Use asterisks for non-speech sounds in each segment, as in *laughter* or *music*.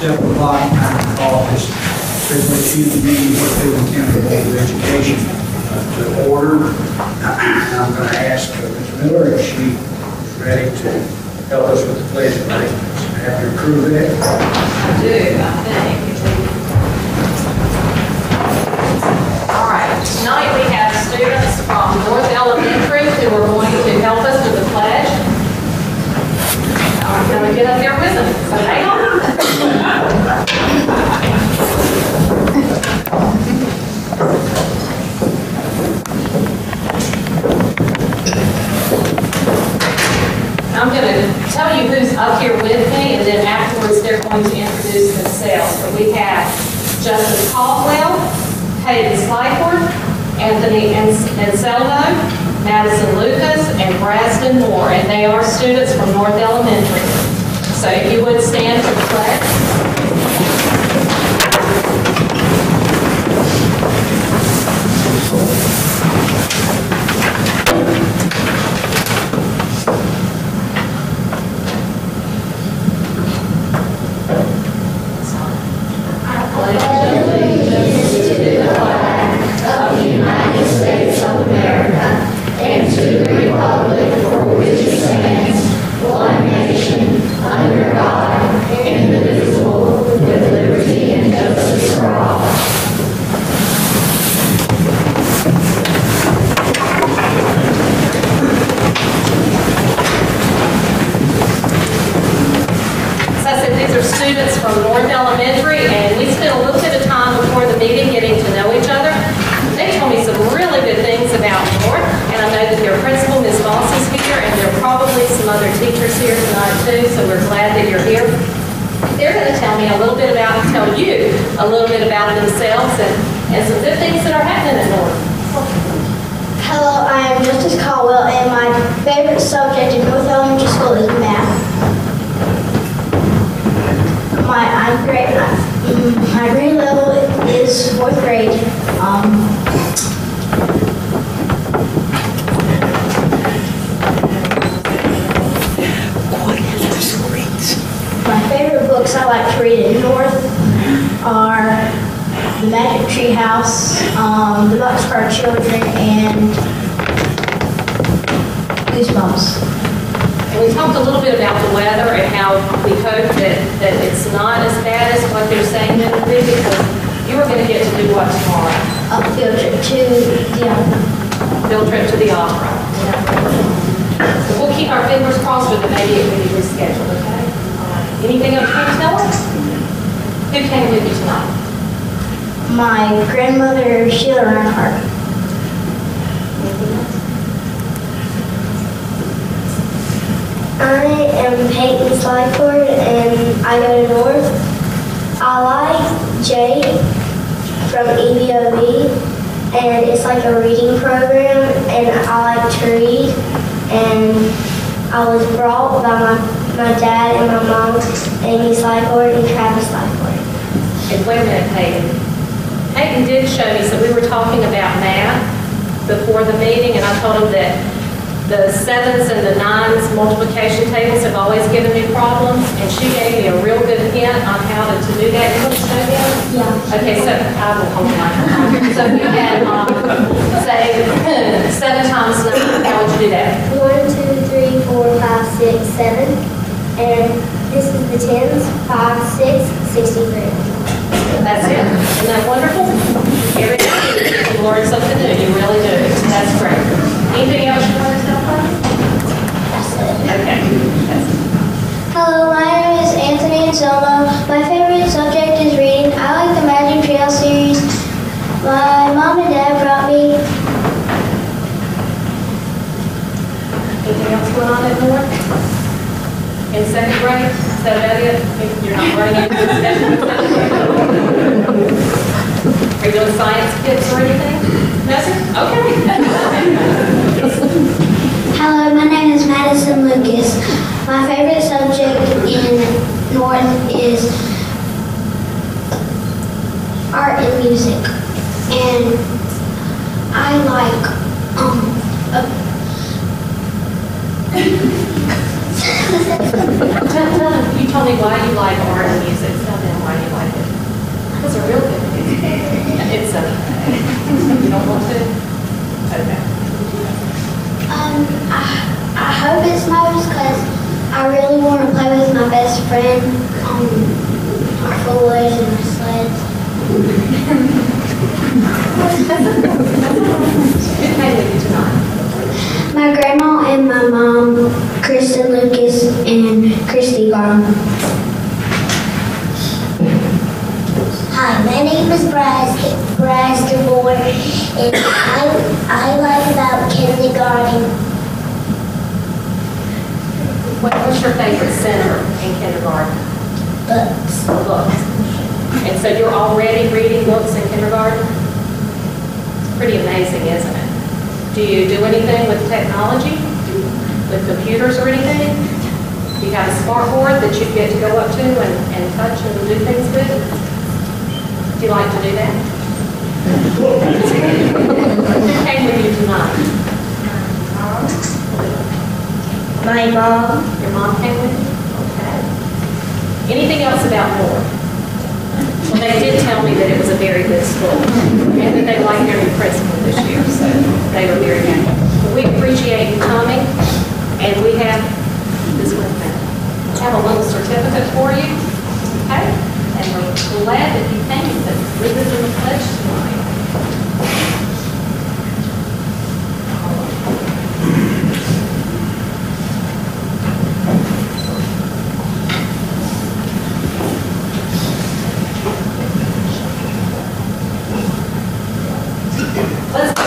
step of block and call this frequent student meeting for Cleveland County Board of Education uh, to order. *clears throat* I'm going to ask uh, Ms. Miller if she is ready to help us with the pledge of allegiance. Have your crew there? I do, I think. All right, tonight we have students from North Elementary who are going to help us with the pledge. I'm going to get up there with them, so. I'm going to tell you who's up here with me, and then afterwards, they're going to introduce themselves. But we have Justin Caldwell, Hayden Slyford, Anthony Anselmo, Madison Lucas, and Brasden Moore, and they are students from North Elementary. So if you would stand for the pledge. Like a reading program, and I like to read. And I was brought by my, my dad and my mom, Amy Slyford and Travis Slyford. And wait a minute, Hayden. Hayden did show me, so we were talking about math before the meeting, and I told him that the sevens and the nines multiplication tables have always given me problems, and she gave me a real good hint on how to to do that. You want to show them? Yeah. Okay, so I will hold my So you had, um, say, *laughs* seven times nine, how would you do that? One, two, three, four, five, six, seven. And this is the tens, five, six, sixty-three. That's it. Isn't that wonderful? Every day you learn something new, you really do. That's great. Anything else you want to tell us? That's it. Okay. That's- Hello, my name is Anthony Anselmo. My favorite subject is reading. I like the Magic Trail series. My mom and dad brought me. Anything else going on at North? In second grade? Is that about it? You're not running into the session? Are you doing science kits or anything? No, sir? Okay. Hello, my name is Madison Lucas. My favorite subject in North is art and music. And I like um Tell, tell you told me why you like art and music. Tell them why you like it. Those a real good things. It's a, you don't want to? Okay. Um, I, I hope it snows because I really want to play with my best friend on our four wheelers and our sleds. My grandma and my mom, Kristen Lucas and Christy Garland. Hi, my name is Braz, Braz DeBoer, and I, I like about kindergarten. What, what's your favorite center in kindergarten? Books. Books. And so you're already reading books in kindergarten? It's pretty amazing, isn't it? Do you do anything with technology? With computers or anything? Do you have a smart board that you get to go up to and, and touch and do things with? Do you like to do that? *laughs* Who came with you tonight? My mom. Your mom came with you? Okay. Anything else about Moore? Well, they did tell me that it was a very good school, and that they liked new principal this year, so they were very happy. We appreciate you coming, and we have this one, have a little certificate for you, okay? And we're glad that you came, that with us in the pledge tonight. Let's go.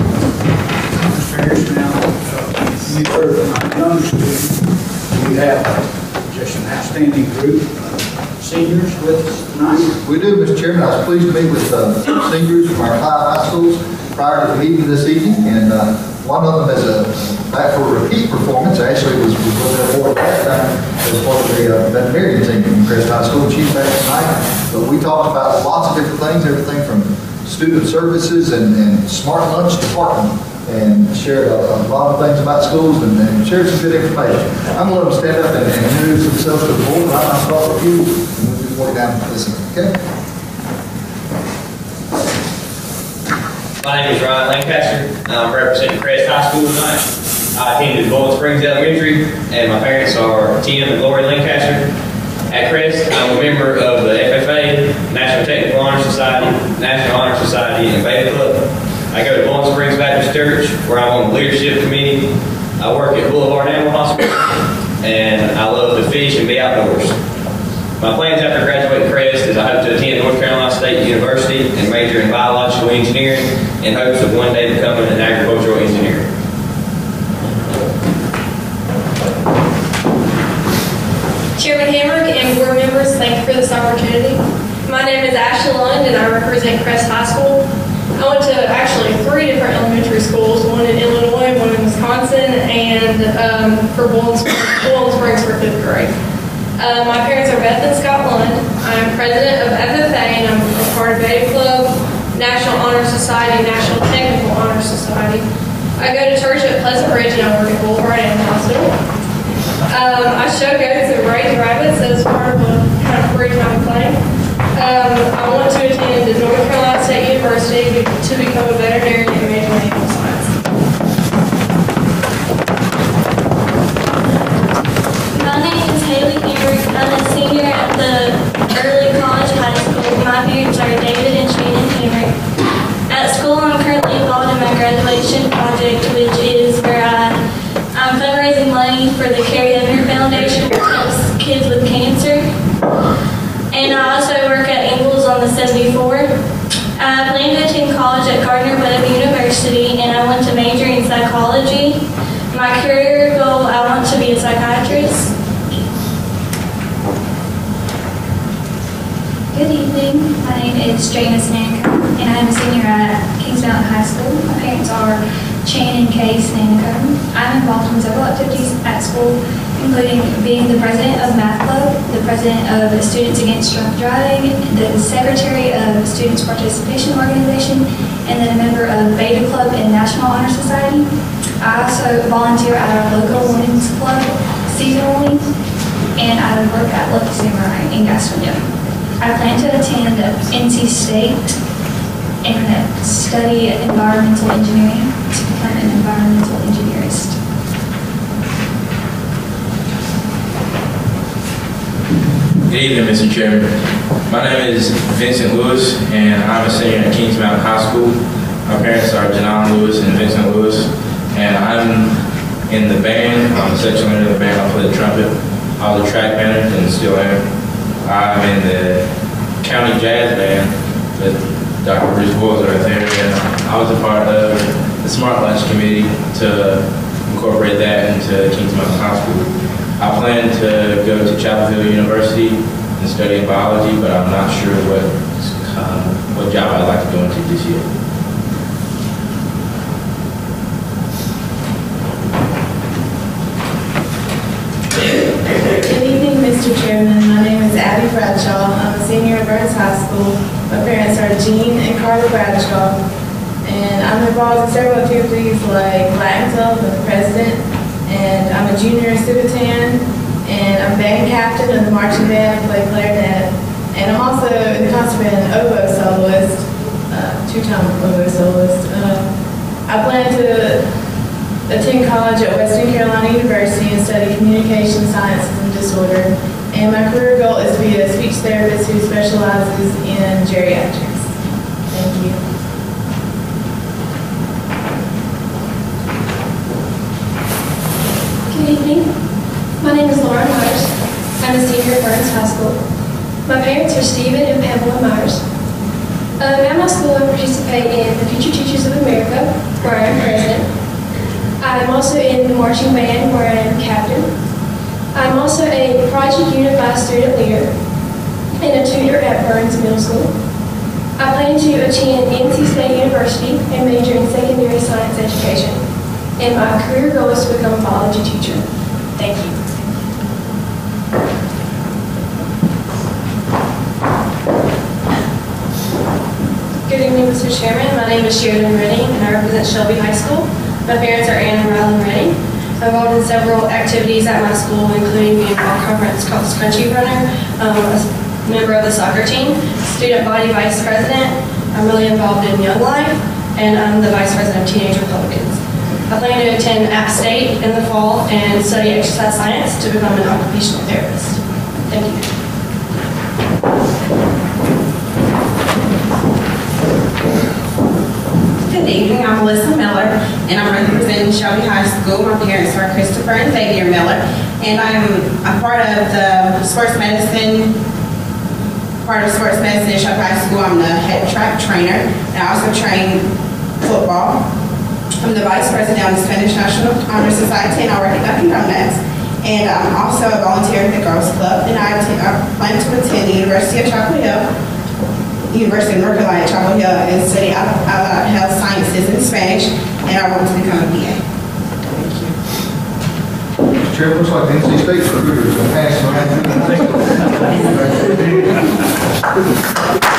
Mr. Harris, now, uh, you heard from my young students, we have just an outstanding group of seniors with us tonight. We do, Mr. Chairman. I was pleased to meet with uh, seniors from our high schools prior to the meeting this evening, and uh, one of them is a, back for a repeat performance, actually was, with their board last time, as part of the uh, veterinarian team from Crest High School, she's back tonight. But we talked about lots of different things, everything from student services and, and smart lunch department, and shared a, a lot of things about schools and, and shared some good information. I'm going to let them stand up and introduce themselves to the board, I'm going to start with you, and we'll just work down this, okay? My name is Ryan Lancaster. I'm representing Crest High School tonight. I attended Boiling Springs Elementary, and my parents are Tim and Lori Lancaster. At Crest, I'm a member of the FFA, National Technical Honor Society, National Honor Society, and Beta Club. I go to Boiling Springs Baptist Church, where I'm on the leadership committee. I work at Boulevard Animal Hospital, and I love to fish and be outdoors. My plans after graduating Crest is I hope to attend North Carolina State University and major in biological engineering in hopes of one day becoming an agricultural engineer. Chairman Hamrick and board members, thank you for this opportunity. My name is Ashley Lund and I represent Crest High School. I went to actually three different elementary schools, one in Illinois, one in Wisconsin, and um, for Boiling Springs, Boiling Springs for fifth grade. Uh, my parents are Beth and Scott Lund. I'm president of FFA and I'm a part of Beta Club, National Honor Society, National Technical Honor Society. I go to church at Pleasant Ridge and I work at Boulevard Animal Hospital. Um, I show goats and raise rabbits as part of a kind of free time play. Um, I want to attend the North Carolina State University to become a veterinarian and major in animal science. My name is Haley Henry. I'm a senior at the Early College High School. My parents are David and Shannon Henry. At school, I'm currently involved in my graduation project, which is where I, I'm fundraising money for the Carrie Evner Foundation, which helps kids with cancer. And I also work at Ingles on the 74. I plan to attend college at Gardner Webb University and I want to major in psychology. My career goal, I want to be a psychiatrist. Good evening. My name is Janice Nanko, and I am a senior at Kings Mountain High School. My parents are Chan and Case Nanko. I'm involved in several activities at school, including being the president of Math Club, the president of Students Against Drunk Driving, the secretary of Students Participation Organization, and then a member of Beta Club and National Honor Society. I also volunteer at our local women's club seasonally, and I work at Lucky Samurai in Gastonville. I plan to attend NC State and study environmental engineering to become an environmental engineerist. Good evening, Mr. Chairman. My name is Vincent Lewis, and I'm a senior at Kings Mountain High School. My parents are Janon Lewis and Vincent Lewis, and I'm in the band. I'm the section leader of the band. I play the trumpet. I was a track manager and still am. I'm in the county jazz band with Dr. Bruce Boyles right there, and I was a part of the Smart Lunch Committee to incorporate that into Kings Mountain High School. I plan to go to Chapel Hill University and study biology, but I'm not sure what, um, what job I'd like to go into this year. Evening, Mr. Chairman. My name Abby Bradshaw. I'm a senior at Burns High School. My parents are Jean and Carla Bradshaw. And I'm involved in several activities like Latin Club with the president. And I'm a junior in Civitan. And I'm band captain of the marching band, play clarinet. And I'm also in the concert band oboe soloist, uh, two-time oboe soloist. Uh, I plan to attend college at Western Carolina University and study communication sciences and disorder. And my career goal is to be a speech therapist who specializes in geriatrics. Thank you. Good evening. My name is Laura Myers. I'm a senior at Burns High School. My parents are Stephen and Pamela Myers. Um, at my school, I participate in the Future Teachers of America, where I am president. I'm also in the marching band, where I am captain. I'm also a Project Unified student leader and a tutor at Burns Middle School. I plan to attend NC State University and major in secondary science education. And my career goal is to become a biology teacher. Thank you. Good evening, Mr. Chairman. My name is Sheridan Redding, and I represent Shelby High School. My parents are Ann and Rylan Redding. I'm involved in several activities at my school, including being a conference cross country runner, um, a member of the soccer team, student body vice president. I'm really involved in Young Life, and I'm the vice president of Teenage Republicans. I plan to attend App State in the fall and study exercise science to become an occupational therapist. Thank you. Evening, I'm Melissa Miller, and I'm representing Shelby High School. My parents are Christopher and Xavier Miller, and I'm a part of the sports medicine, part of sports medicine at Shelby High School. I'm the head track trainer, and I also train football. I'm the vice president of the Spanish National Honor Society, and I work at Dunkin' Donuts. And I'm also a volunteer at the Girls Club, and I I plan to attend the University of Chapel Hill University of North Carolina, Chapel Hill, and study out- allied health sciences in Spanish, and I want to become a BA. Mr. Chair, looks like NC State recruiter is going to pass around. *laughs*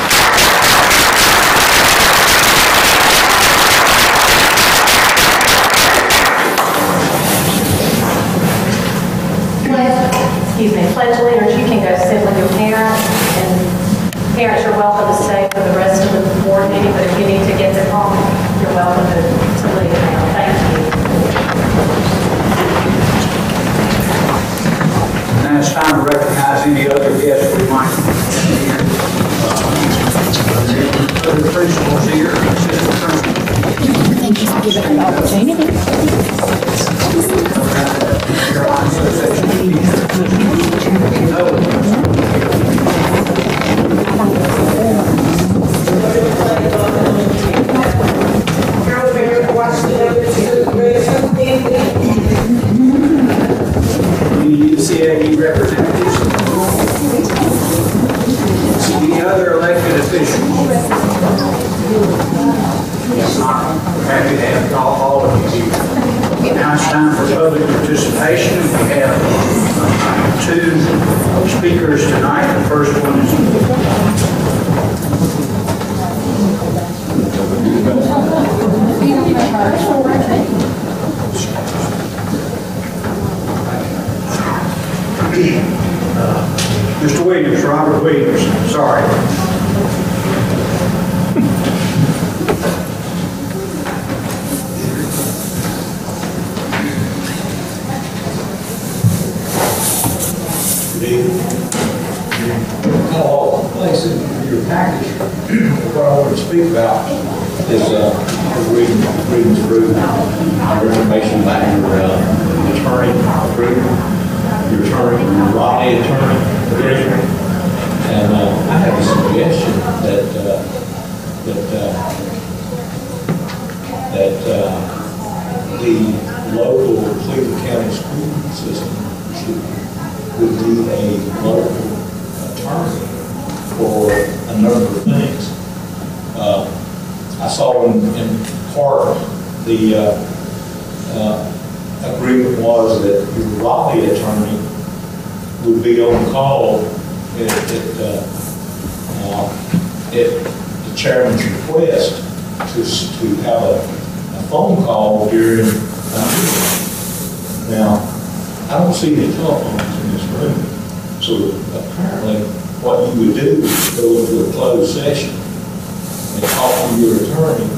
talk to your attorney,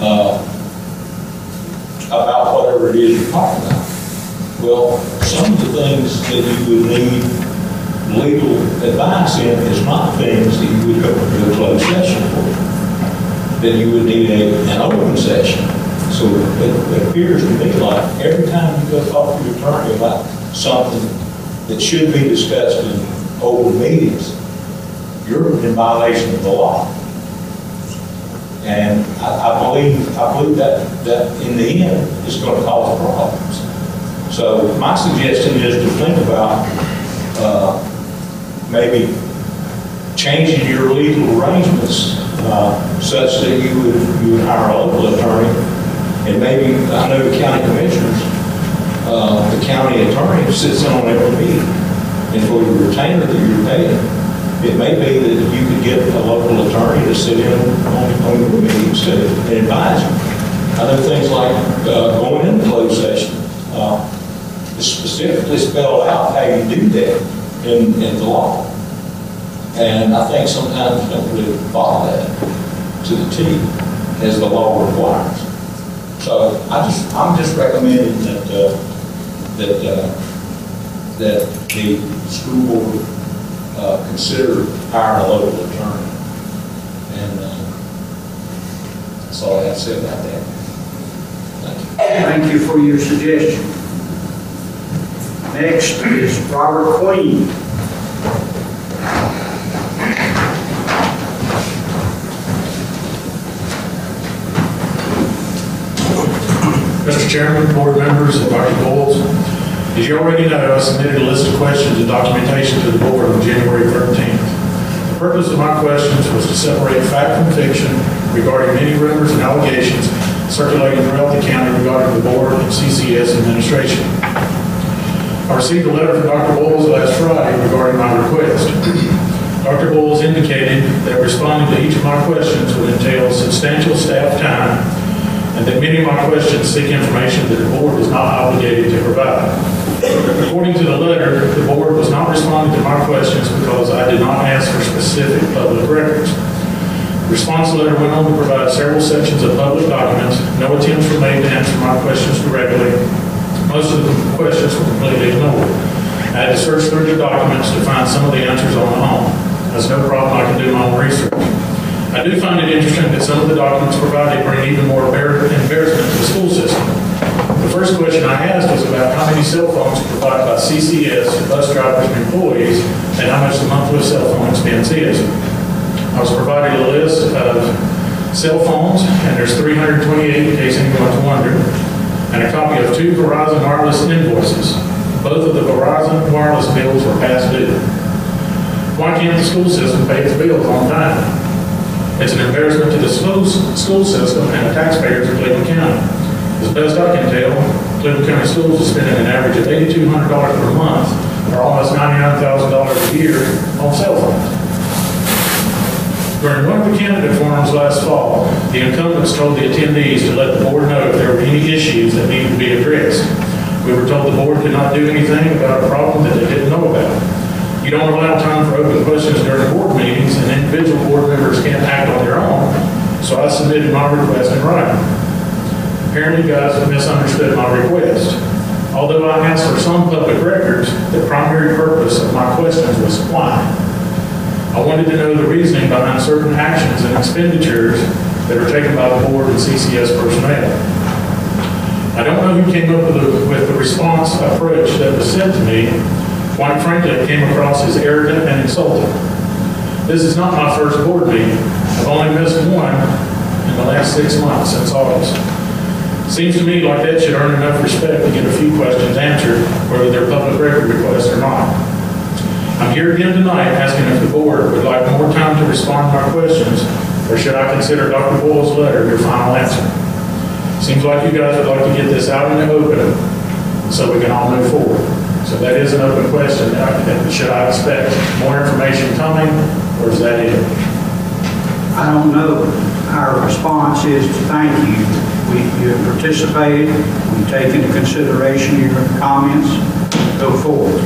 uh, about whatever it is you're talking about. Well, some of the things that you would need legal advice in is not things that you would go to a closed session for. Then you would need a, an open session. So it it appears to me like every time you go talk to your attorney about something that should be discussed in open meetings, you're in violation of the law. And I, I believe, I believe that, that in the end, it's going to cause problems. So my suggestion is to think about, uh, maybe changing your legal arrangements, uh, such that you would, you would hire a local attorney, and maybe, I know the county commissioners, uh, the county attorney sits in on every meeting, and for your retainer that you're paying, it may be that you could get a local attorney to sit in on, on your meetings to advise you. I know things like, uh, going into closed session, uh, specifically spelled out how you do that in, in the law. And I think sometimes we don't really follow that to the T as the law requires. So I just, I'm just recommending that, uh, that, uh, that the school board, uh, consider hiring a local attorney. And, uh, that's all I have to say about that. Thank you. Thank you for your suggestion. Next is Robert Queen. Mr. Chairman, board members, and Dr. Boyles, as you already know, I submitted a list of questions and documentation to the board on January 13th. The purpose of my questions was to separate fact from fiction regarding many rumors and allegations circulating throughout the county regarding the board and CCS administration. I received a letter from Dr. Boyles last Friday regarding my request. Dr. Boyles indicated that responding to each of my questions would entail substantial staff time and that many of my questions seek information that the board is not obligated to provide. According to the letter, the board was not responding to my questions because I did not ask for specific public records. The response letter went on to provide several sections of public documents. No attempts were made to answer my questions directly. Most of the questions were completely ignored. I had to search through the documents to find some of the answers on my own. That's no problem, I can do my own research. I do find it interesting that some of the documents provided bring even more embarrassment to the school system. The first question I asked was about how many cell phones are provided by CCS to bus drivers and employees, and how much the monthly cell phone expense is. I was provided a list of cell phones, and there's 328 in case anyone's wondering, and a copy of two Verizon wireless invoices. Both of the Verizon wireless bills were past due. Why can't the school system pay its bills on time? It's an embarrassment to the schools, school system and the taxpayers of Cleveland County. As best I can tell, Cleveland County Schools is spending an average of eighty-two hundred dollars per month, or almost ninety-nine thousand dollars a year on cell phones. During one of the candidate forums last fall, the incumbents told the attendees to let the board know if there were any issues that needed to be addressed. We were told the board could not do anything about a problem that they didn't know about. You don't allow time for open questions during board meetings, and individual board members can't act on their own, so I submitted my request in writing. Apparently, have misunderstood my request. Although I asked for some public records, the primary purpose of my questions was why. I wanted to know the reasoning behind certain actions and expenditures that are taken by the board and CCS personnel. I don't know who came up with the, with the response approach that was sent to me. Quite frankly, it came across as arrogant and insulting. This is not my first board meeting. I've only missed one in the last six months since August. Seems to me like that should earn enough respect to get a few questions answered, whether they're public record requests or not. I'm here again tonight asking if the board would like more time to respond to my questions, or should I consider Dr. Boyles' letter your final answer? Seems like you guys would like to get this out in the open, so we can all move forward. So that is an open question. Should I expect more information coming, or is that it? I don't know. Our response is to thank you. We, you have participated, we take into consideration your comments, go forward.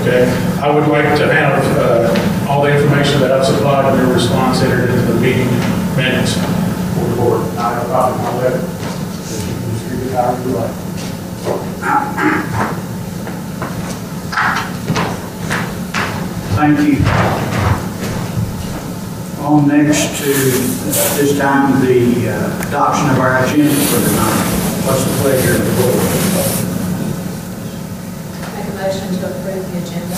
Okay, I would like to have uh, all the information that I've supplied in your response entered into the meeting minutes for the board. I have a copy of my letter. You distribute however you like. Thank you. On next to, this time, the uh, adoption of our agenda for the night. What's the pleasure of the board? Make a motion to approve the agenda.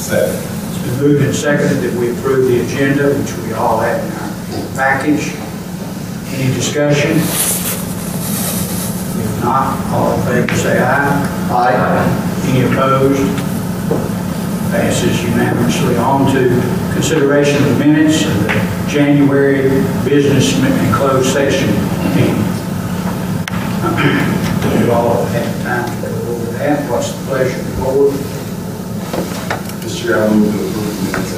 Second. It's been moved and seconded that we approve the agenda, which we all have in our package. Any discussion? If not, all in favor say aye. Aye. Any opposed? Passes unanimously. On to consideration of the minutes of the January business and closed session meeting. Uh, you all have had time to go over that. What's the pleasure of the board? Mr. Chair, I move to approve the minutes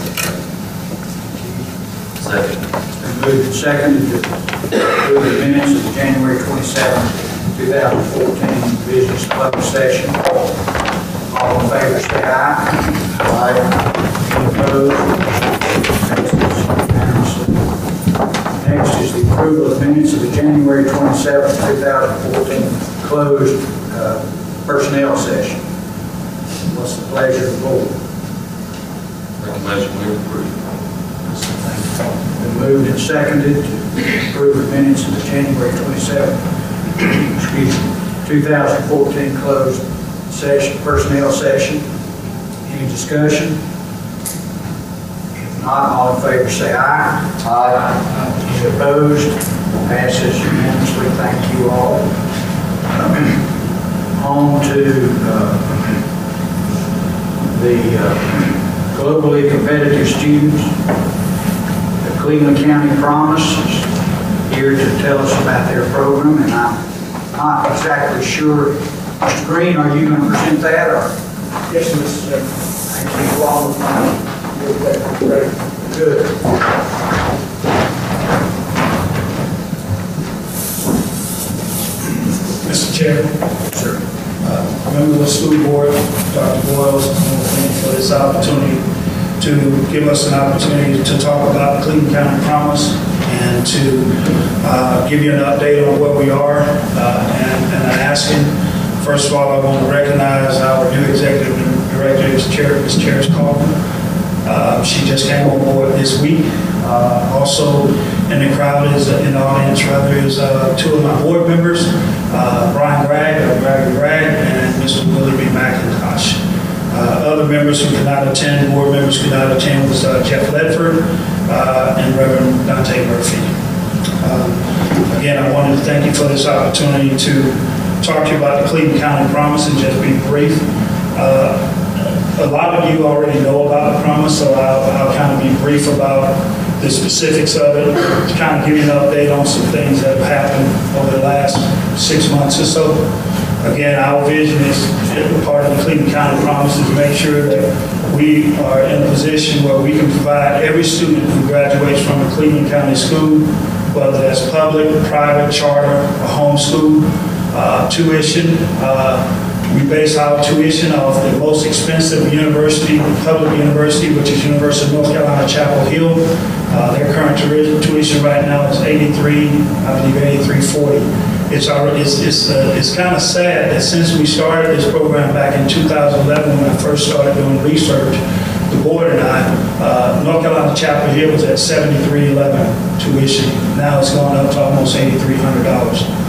Second. Been moved and seconded to approve the minutes of the January 27, 2014 business closed session. All in favor, say aye. Aye. Any opposed? Next is the approval of minutes of the January 27, 2014 closed uh, personnel session. What's the pleasure of the board? Recommendation we approve. Been moved and seconded to approve the minutes of the January 27, excuse me, 2014 closed session, personnel session. Any discussion? Not, all in favor say aye. Aye. Any opposed? Passes unanimously. Thank you all. *clears throat* On to uh, the uh, globally competitive students. The Cleveland County Promise is here to tell us about their program, and I'm not exactly sure. Mr. Green, are you going to present that, or? Yes, Mr. Chairman. Thank you all. Good. Mr. Chairman. Sir. Member of the school board, Dr. Boyles, I want to thank you for this opportunity to give us an opportunity to talk about the Cleveland County Promise and to uh, give you an update on where we are uh, and and I'm asking. First of all, I want to recognize our new executive director, Ms. Chair, Ms. Charis Coleman. Uh, She just came on board this week. Uh, Also in the crowd is, in the audience rather, is uh, two of my board members, uh, Brian Bragg of Bragg Bragg and Mr. Willie B. McIntosh. Uh, Other members who could not attend, board members could not attend was uh, Jeff Ledford uh, and Reverend Dante Murphy. Um, Again, I wanted to thank you for this opportunity to talk to you about the Cleveland County Promise and just be brief. Uh, A lot of you already know about the promise, so I'll, I'll kind of be brief about the specifics of it, to kind of give you an update on some things that have happened over the last six months or so. Again, our vision is, part of the Cleveland County Promise is to make sure that we are in a position where we can provide every student who graduates from a Cleveland County school, whether that's public, private, charter, or homeschool, uh, tuition. Uh, We base our tuition off the most expensive university, public university, which is University of North Carolina, Chapel Hill. Uh, Their current tui- tuition right now is 83, I believe 8340. It's already, it's, it's, uh, it's kind of sad that since we started this program back in 2011, when I first started doing research, the board and I, uh, North Carolina Chapel Hill was at 7311 tuition. Now it's gone up to almost $8,300.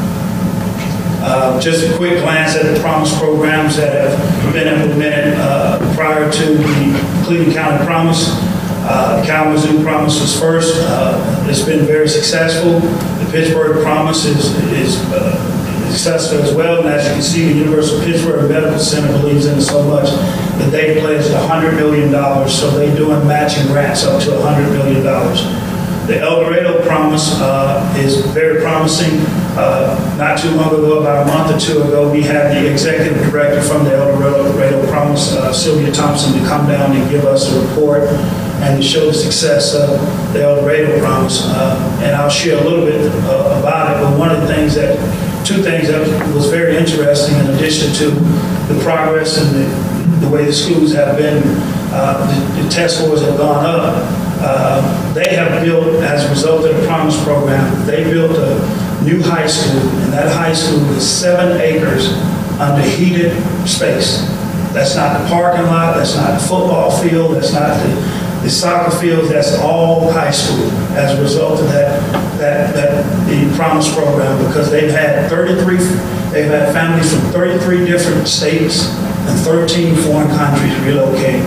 Uh, Just a quick glance at the Promise programs that have been implemented uh, prior to the Cleveland County Promise. Uh, The Kalamazoo Promise was first. Uh, It's been very successful. The Pittsburgh Promise is is uh, successful as well. And as you can see, the University of Pittsburgh Medical Center believes in it so much that they pledged $100 million. So they're doing matching grants up to $100 million. The El Dorado Promise uh, is very promising. Uh, Not too long ago, about a month or two ago, we had the executive director from the El Dorado Promise, uh, Sylvia Thompson, to come down and give us a report and to show the success of the El Dorado Promise. Uh, And I'll share a little bit uh, about it, but one of the things that, two things that was very interesting in addition to the progress and the the way the schools have been, uh, the the test scores have gone up, uh, they have built, as a result of the Promise Program, they built a new high school, and that high school is seven acres under heated space. That's not the parking lot, that's not the football field, that's not the the soccer field, that's all high school as a result of that, that, that, the Promise Program, because they've had 33, they've had families from 33 different states and 13 foreign countries relocate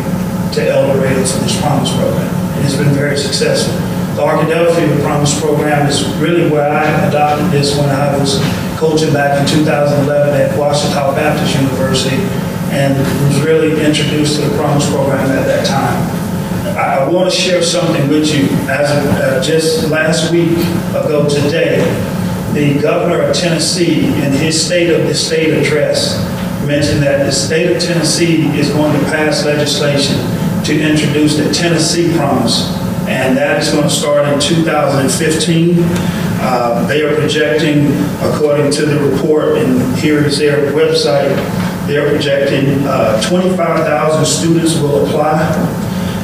to El Dorado for this Promise Program. It's been very successful. The Arkadelphia Promise Program is really where I adopted this when I was coaching back in 2011 at Ouachita Baptist University and was really introduced to the Promise Program at that time. I want to share something with you. As of uh, just last week ago today, the governor of Tennessee, in his State of the State address, mentioned that the state of Tennessee is going to pass legislation to introduce the Tennessee Promise, and that is going to start in 2015. Uh, They are projecting, according to the report, and here is their website, they're projecting uh, 25,000 students will apply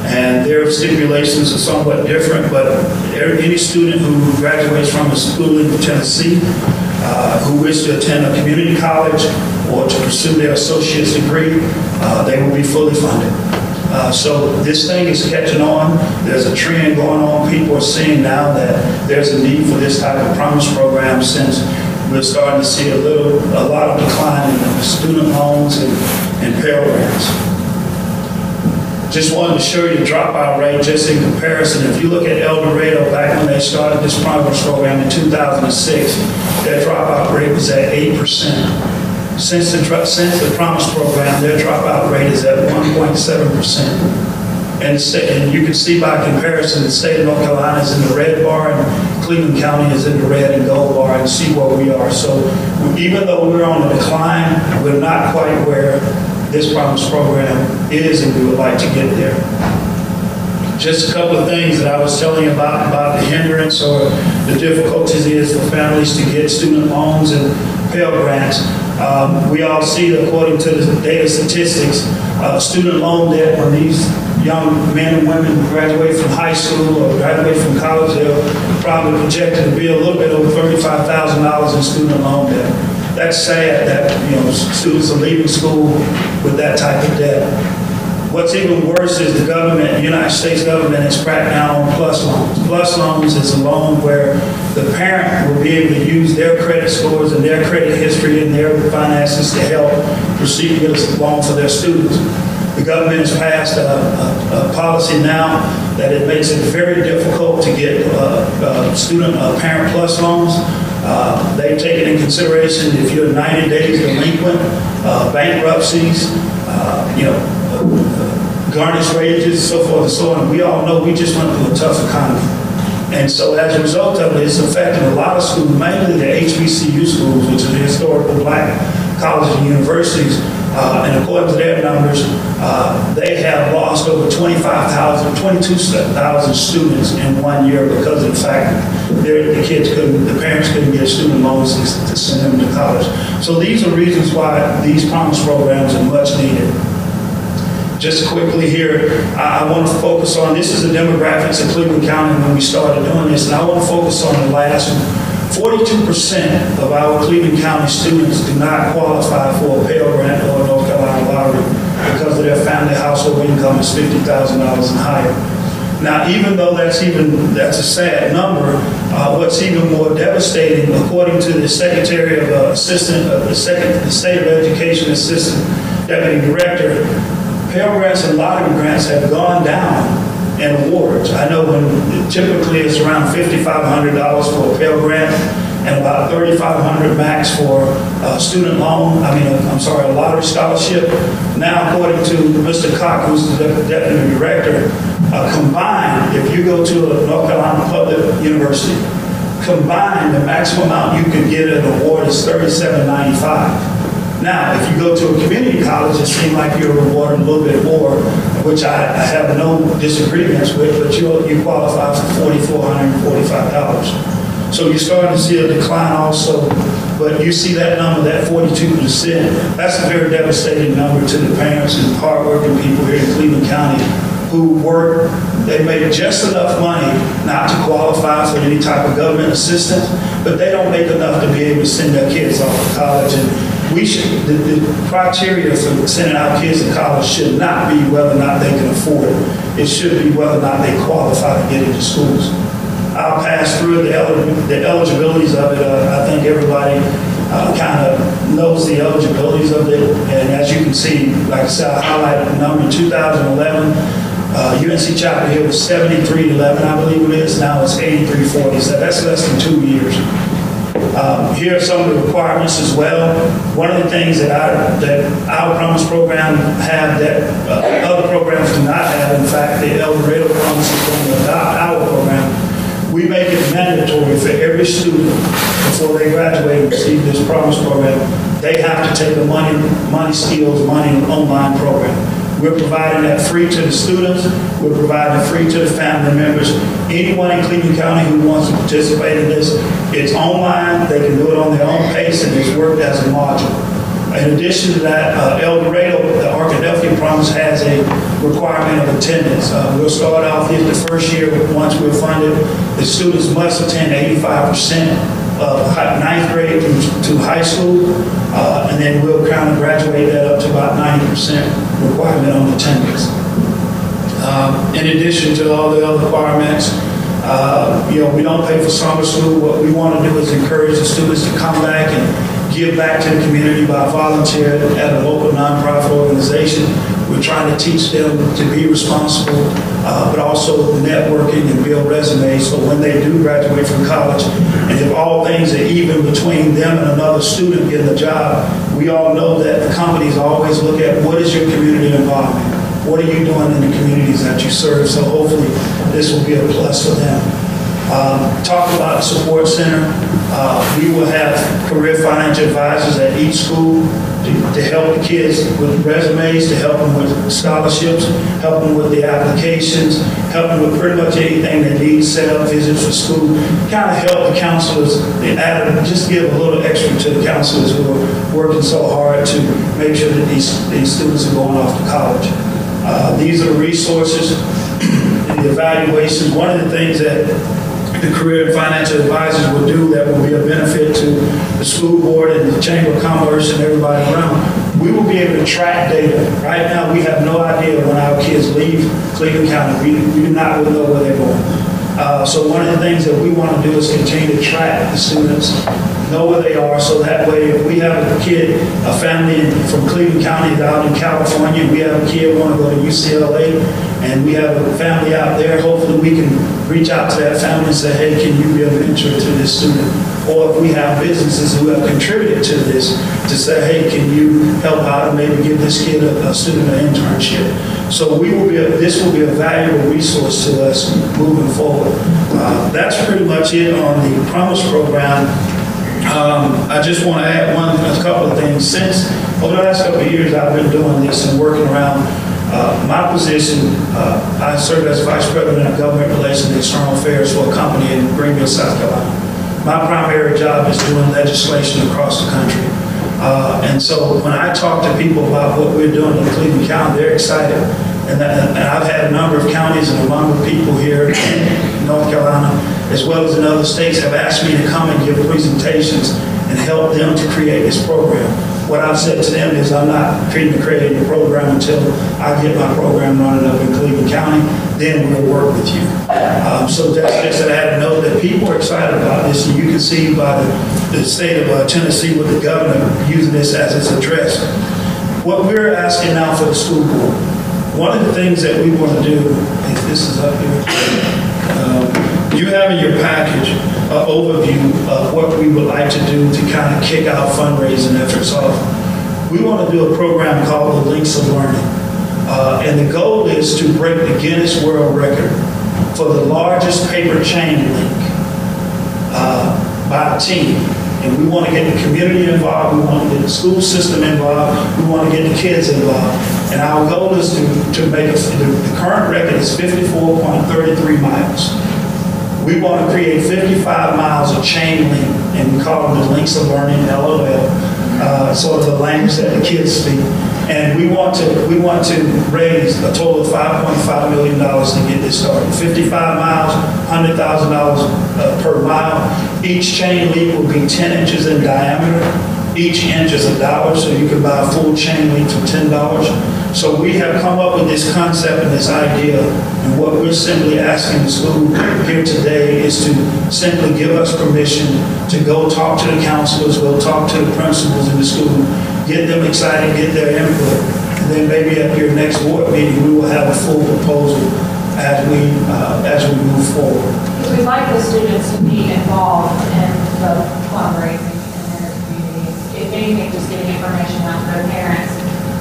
and their stipulations are somewhat different, but any student who graduates from a school in Tennessee, uh, who wish to attend a community college or to pursue their associate's degree, uh, they will be fully funded. Uh, So this thing is catching on. There's a trend going on. People are seeing now that there's a need for this type of promise program since we're starting to see a little, a lot of decline in student loans and and Pell Grants. Just wanted to show you the dropout rate just in comparison. If you look at El Dorado back when they started this promise program in 2006, their dropout rate was at 8%. Since the, since the promise program, their dropout rate is at 1.7%. And, and you can see by comparison, the state of North Carolina is in the red bar and Cleveland County is in the red and gold bar and see where we are. So even though we're on a decline, we're not quite where this promise program is and we would like to get there. Just a couple of things that I was telling you about, about the hindrance or the difficulties is for families to get student loans and Pell Grants. Um, We all see, according to the data statistics, uh, student loan debt when these young men and women graduate from high school or graduate from college, they're probably projected to be a little bit over $35,000 in student loan debt. That's sad that, you know, students are leaving school with that type of debt. What's even worse is the government, the United States government has cracked down on plus loans. Plus loans is a loan where the parent will be able to use their credit scores and their credit history and their finances to help proceed with a loan for their students. The government has passed a, a, a policy now that it makes it very difficult to get uh, uh, student uh, parent plus loans. Uh, They've taken in consideration if you're 90 days delinquent, uh, bankruptcies, uh, you know, garnished wages, so forth and so on. We all know we just went through a tough economy. And so as a result of it, it's affecting a lot of schools, mainly the HBCU schools, which are the historical black colleges and universities. Uh, and according to their numbers, uh, they have lost over 25,000, 22,000 students in one year because of the fact the kids couldn't, the parents couldn't get student loans to send them to college. So these are reasons why these promise programs are much needed. Just quickly here, I, I want to focus on, this is the demographics of Cleveland County when we started doing this, and I want to focus on the last one. 42% of our Cleveland County students do not qualify for a Pell Grant or North Carolina lottery because of their family household income is $50,000 and higher. Now, even though that's even, that's a sad number, uh, what's even more devastating, according to the Secretary of uh, Assistant, uh, the, Second, the State of Education Assistant Deputy Director, Pell Grants and lottery grants have gone down in awards. I know when typically it's around $5,500 for a Pell Grant and about 3,500 max for a student loan, I mean, I'm sorry, a lottery scholarship. Now, according to Mr. Cock, who's the deputy director, uh, combined, if you go to a North Carolina Public University, combined, the maximum amount you can get an award is $37.95. Now, if you go to a community college, it seems like you're rewarded a little bit more, which I, have no disagreements with, but you, you qualify for $4,445. So you're starting to see a decline also, but you see that number, that 42%, that's a very devastating number to the parents and hardworking people here in Cleveland County who work, they make just enough money not to qualify for any type of government assistance, but they don't make enough to be able to send their kids off to college. And we should, the, the criteria for sending our kids to college should not be whether or not they can afford it. It should be whether or not they qualify to get into schools. I'll pass through the, el- the eligibilities of it. Uh, I think everybody uh, kind of knows the eligibilities of it. And as you can see, like I said, I highlighted the number in 2011. Uh, UNC Chapel Hill was 7311, I believe it is. Now it's 8340. So that's less than two years. Um, here are some of the requirements as well. One of the things that our, that our Promise program have that uh, other programs do not have, in fact, the El Dorado Promise is going to adopt our program. We make it mandatory for every student before they graduate and receive this Promise program, they have to take a money, money skills, money online program. We're providing that free to the students. We're providing it free to the family members. Anyone in Cleveland County who wants to participate in this, it's online. They can do it on their own pace, and it's worked as a module. In addition to that, uh, El Dorado, the Arkadelphia Promise has a requirement of attendance. Uh, we'll start off here the first year, once we're funded, the students must attend 85% ninth grade to high school, uh, and then we'll kind of graduate that up to about 90% requirement on attendance. Um, In addition to all the other requirements, uh, you know, we don't pay for summer school. What we want to do is encourage the students to come back and give back to the community by volunteering at a local nonprofit organization. We're trying to teach them to be responsible, uh, but also networking and build resumes so when they do graduate from college, and if all things are even between them and another student getting a job, we all know that the companies always look at what is your community involvement? What are you doing in the communities that you serve? So hopefully, this will be a plus for them. Um, Talk about the support center. Uh, We will have career financial advisors at each school to to help the kids with resumes, to help them with scholarships, help them with the applications, help them with pretty much anything they need, set up visits for school, kind of help the counselors, they add, just give a little extra to the counselors who are working so hard to make sure that these, these students are going off to college. Uh, These are the resources, *clears throat* the evaluations. One of the things that the career and financial advisors will do that will be a benefit to the school board and the Chamber of Commerce and everybody around. We will be able to track data. Right now, we have no idea when our kids leave Cleveland County. We we do not really know where they're going. Uh, So one of the things that we want to do is continue to track the students, know where they are, so that way, if we have a kid, a family from Cleveland County out in California, we have a kid want to go to UCLA, and we have a family out there, hopefully we can reach out to that family and say, hey, can you be a mentor to this student? or if we have businesses who have contributed to this, to say, hey, can you help out and maybe give this kid a, a student an internship? So we will be, a- this will be a valuable resource to us moving forward. Uh, That's pretty much it on the Promise Program. Um, I just want to add one, a couple of things. Since, over the last couple of years, I've been doing this and working around uh, my position. uh, I serve as Vice President of Government Relations and External Affairs for a company in Greenville, South Carolina. My primary job is doing legislation across the country. Uh, And so when I talk to people about what we're doing in Cleveland County, they're excited. And that- and I've had a number of counties and a number of people here in North Carolina, as well as in other states, have asked me to come and give presentations and help them to create this program. What I've said to them is I'm not creating create a program until I get my program running up in Cleveland County, then we'll work with you. Um, So that's just had to know that people are excited about this, and you can see by the, the state of uh, Tennessee with the governor using this as its address. What we're asking now for the school board, one of the things that we want to do, if this is up here, um, you have in your package an overview of what we would like to do to kind of kick our fundraising efforts off. We want to do a program called the Links of Learning. Uh, And the goal is to break the Guinness World Record for the largest paper chain link uh, by a team. And we want to get the community involved, we want to get the school system involved, we want to get the kids involved. And our goal is to, to make, a- the the current record is 54.33 miles. We want to create 55 miles of chain link, and we call them the links of learning, LOL, uh, sort of the language that the kids speak. And we want to, we want to raise a total of $5.5 million to get this started. 55 miles, $100,000 uh, per mile. Each chain link will be 10 inches in diameter. Each inch is a dollar, so you can buy a full chain link for $10. So we have come up with this concept and this idea, and what we're simply asking the school here today is to simply give us permission to go talk to the counselors, go talk to the principals in the school, get them excited, get their input, and then maybe at your next board meeting, we will have a full proposal as we, uh, as we move forward. We'd like the students to be involved in the fundraising anything, just getting information out to their parents,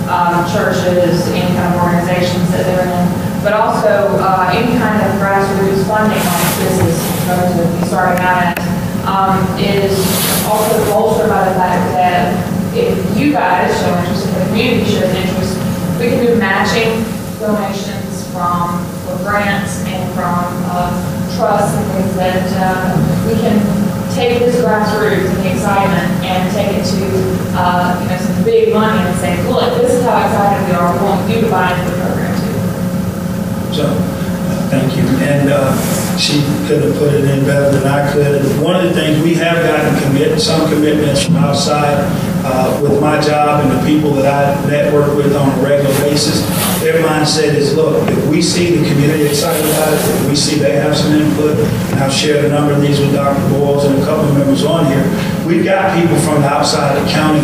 um, churches, any kind of organizations that they're in. But also, uh, any kind of grassroots funding like this is going to be starting out at, um, is also bolstered by the fact that if you guys show interest, if the community shows interest, we can do matching donations from, for grants and from, uh, trusts and things that, uh, we can take this grassroots and the excitement and take it to, uh, you know, some big money and say, look, this is how excited we are, we want you to buy into the program too. So, uh, thank you. And uh, she could have put it in better than I could. And One of the things, we have gotten commit, some commitments from outside uh, with my job and the people that I network with on a regular basis. Their mindset is, look, if we see the community excited about it, if we see they have some input, and I've shared a number of these with Dr. Boyles and a couple of members on here, we've got people from the outside the county,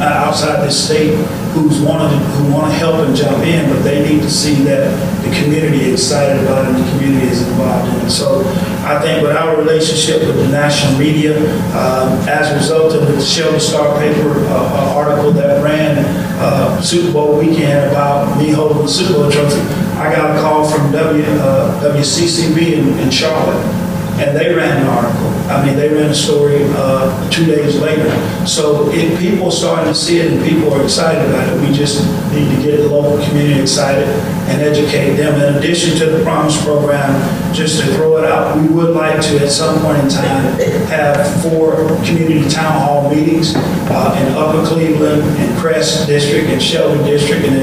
uh, outside the state, who's wanted, to- who want to help and jump in, but they need to see that the community is excited about it and the community is involved in it. So I think with our relationship with the national media, um, as a result of the Shelby Star paper uh, uh, article that ran uh, Super Bowl weekend about me holding the Super Bowl trophy, I got a call from W, uh, WCCB in, in Charlotte and they ran an article. I mean, they ran a story uh, two days later. So if people are starting to see it and people are excited about it, we just need to get the local community excited and educate them. In addition to the Promise Program, just to throw it out, we would like to, at some point in time, have four community town hall meetings uh, in Upper Cleveland, in Crest District, in Shelby District, and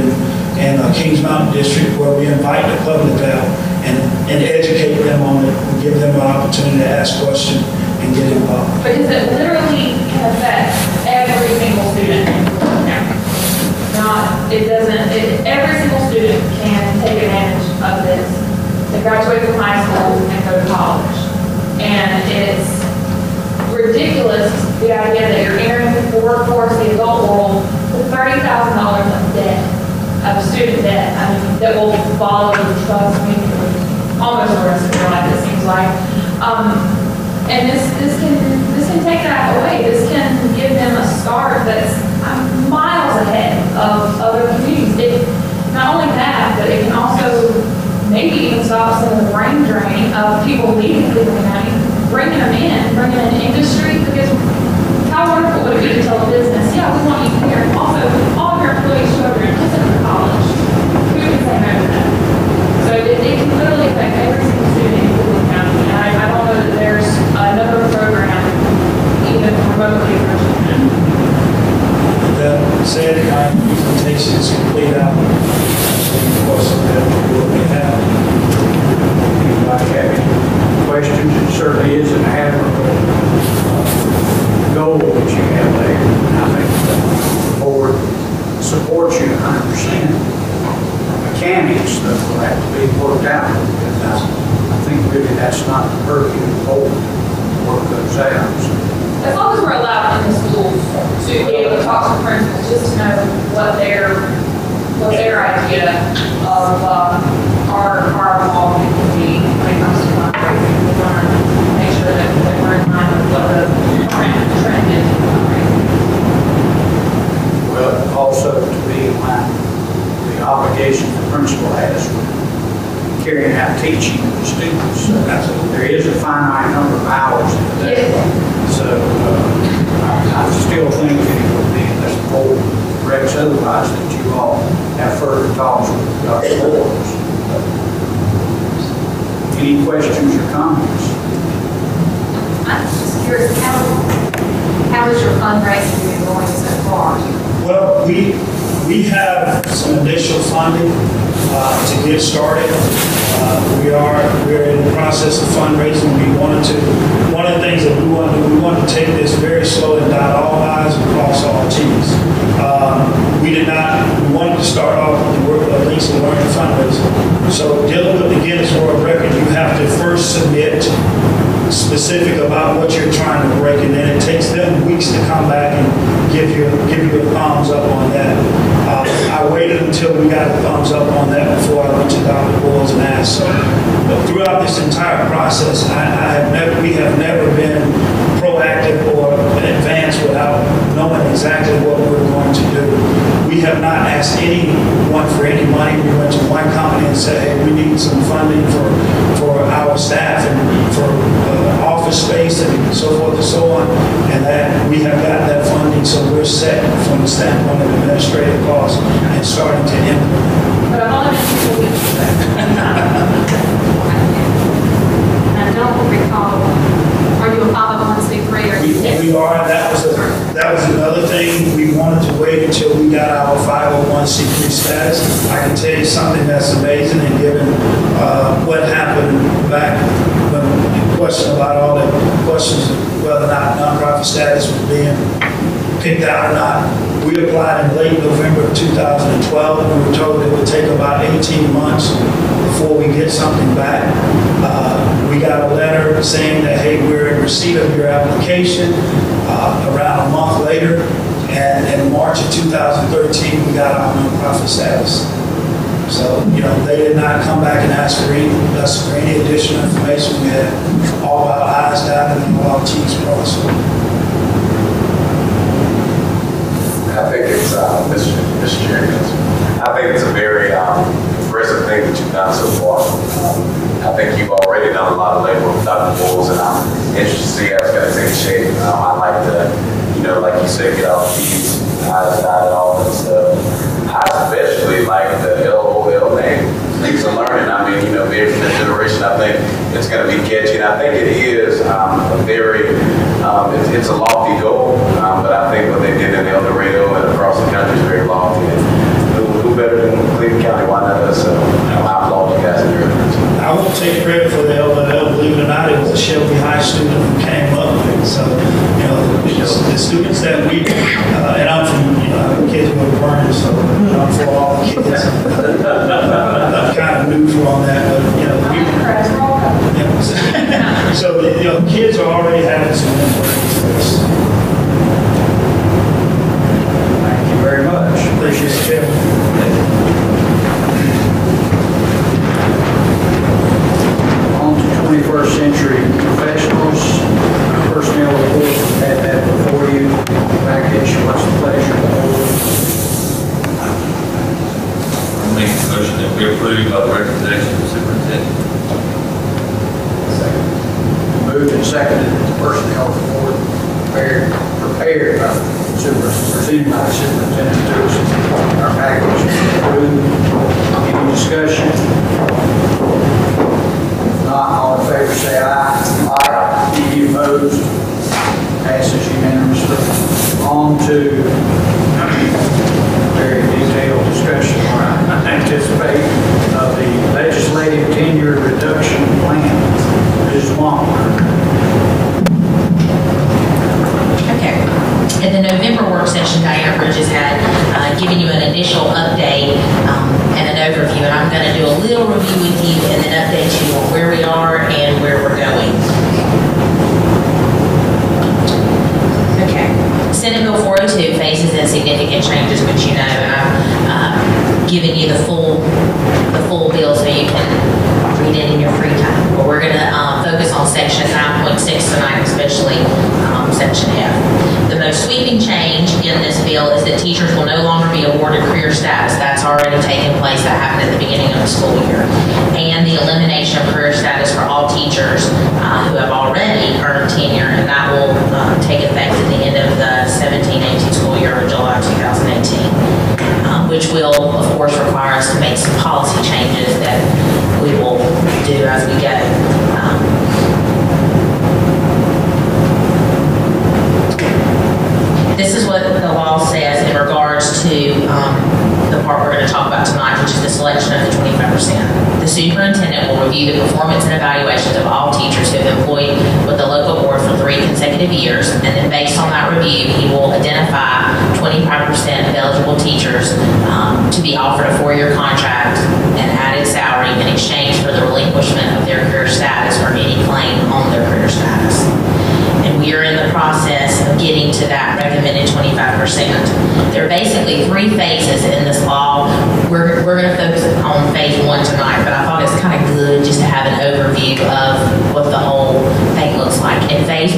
in uh, Kings Mountain District, where we invite the public out and, and educate them on it, and give them an opportunity to ask questions and get involved. Because it literally can affect every single student the. Not, it doesn't, it, every single student can take advantage of this. They graduate from high school and go to college. And it's ridiculous, the idea that you're entering the workforce, the adult world, with thirty thousand dollars of debt, of student debt, I mean, that will follow you, trust for almost the rest of your life, it seems like. Um, and this, this can this can take that away. This can give them a start that's um, miles ahead of other communities. It, not only that, but it can also maybe even stop some of the brain drain of people leaving Cleveland County, bringing them in, bringing in industry, because how wonderful would it be to tell a business, yeah, we want you here. Also, all of your employees should have your kids in college can clearly affect every single student in Cleveland County. And I, don't know that there's another program even remotely that. That said, our presentation is complete out. Of course, that we will be. Thank you,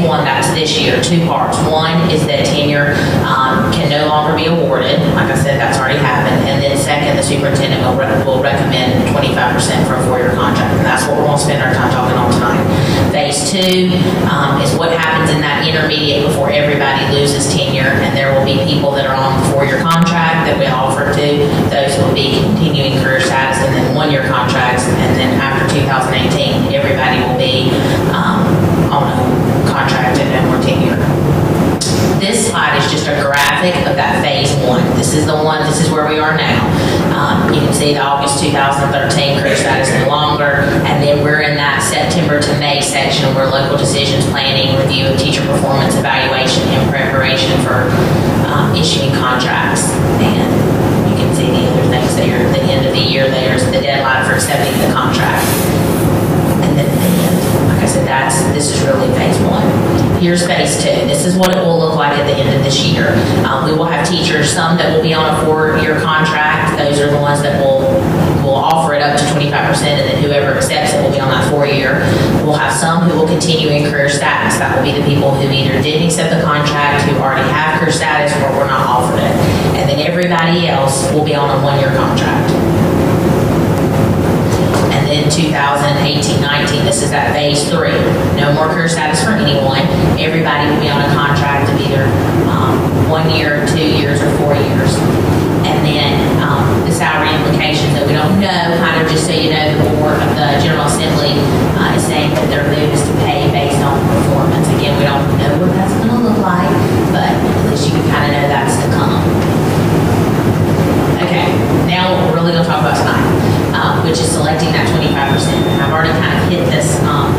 one, that's this year, two parts. One is that tenure um, can no longer be awarded. Like I said, that's already happened. And then second, the superintendent will, re- will recommend 25% for a four-year contract. And that's what we're going to spend our time talking on tonight. Phase two um, is what happens in that intermediate before everybody loses tenure, and there will be people that are on four-year contract that we offer to. Those will be continuing career status, and then one-year contracts, and then after 2018, everybody will be um, on a contract and more tenure. This slide is just a graphic of that phase one. This is the one, this is where we are now. Um, you can see the August 2013 career status no longer, and then we're in that September to May section where local decisions, planning, review of teacher performance evaluation, and preparation for um, issuing contracts. And you can see the other things there. At the end of the year, there's the deadline for accepting the contract. And then the end. Like I said, that's, this is really phase one. Here's phase two. This is what it will look like at the end of this year. Um, we will have teachers, some that will be on a four-year contract. Those are the ones that will, will offer it up to 25%, and then whoever accepts it will be on that four-year. We'll have some who will continue in career status. That will be the people who either didn't accept the contract, who already have career status, or were not offered it. And then everybody else will be on a one-year contract. Then 2018-19, this is that phase three. No more career status for anyone. Everybody will be on a contract of either um, one year, two years, or four years. And then um, the salary implications that we don't know, kind of just so you know, the board of the General Assembly uh, is saying that their move is to pay based on performance. Again, we don't know what that's going to look like, but at least you can kind of know that's to come. Okay, now what we're really going to talk about tonight, um, which is selecting that 25%. And I've already kind of hit this um,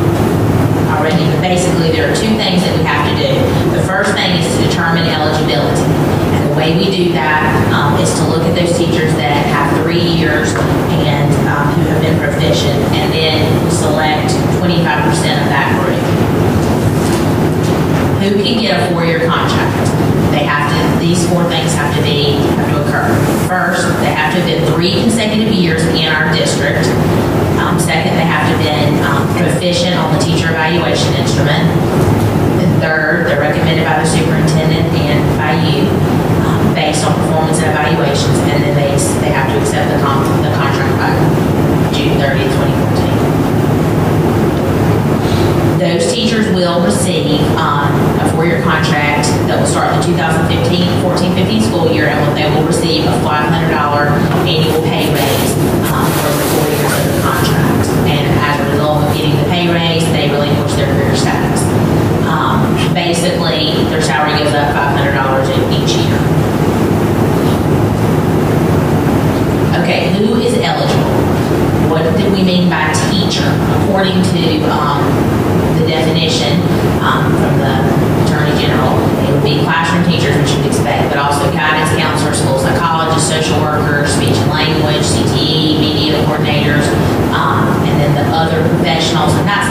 already, but basically there are two things that we have to do. The first thing is to determine eligibility. And the way we do that um, is to look at those teachers that have three years and um, who have been proficient, and then select 25% of that group. Who can get a four-year contract? They have to, these four things have to be, have to occur. First, they have to have been three consecutive years in our district. Um, second, they have to have been um, proficient on the teacher evaluation instrument. And third, they're recommended by the superintendent and by you, um, based on performance and evaluations. And then they, they have to accept the con, the contract by June 30th, 2014 those teachers will receive um, a four-year contract that will start the 2015-14-15 school year, and they will receive a $500 annual pay raise um, for the four years of the contract. And as a result of getting the pay raise, they relinquish their career status. Um, basically, their salary goes up $500 each year okay, who is eligible? What do we mean by teacher? According to um, the definition um, from the Attorney General, it would be classroom teachers, which you'd expect, but also guidance counselors, school psychologists, social workers, speech and language, CTE, media coordinators, um, and then the other professionals, and that's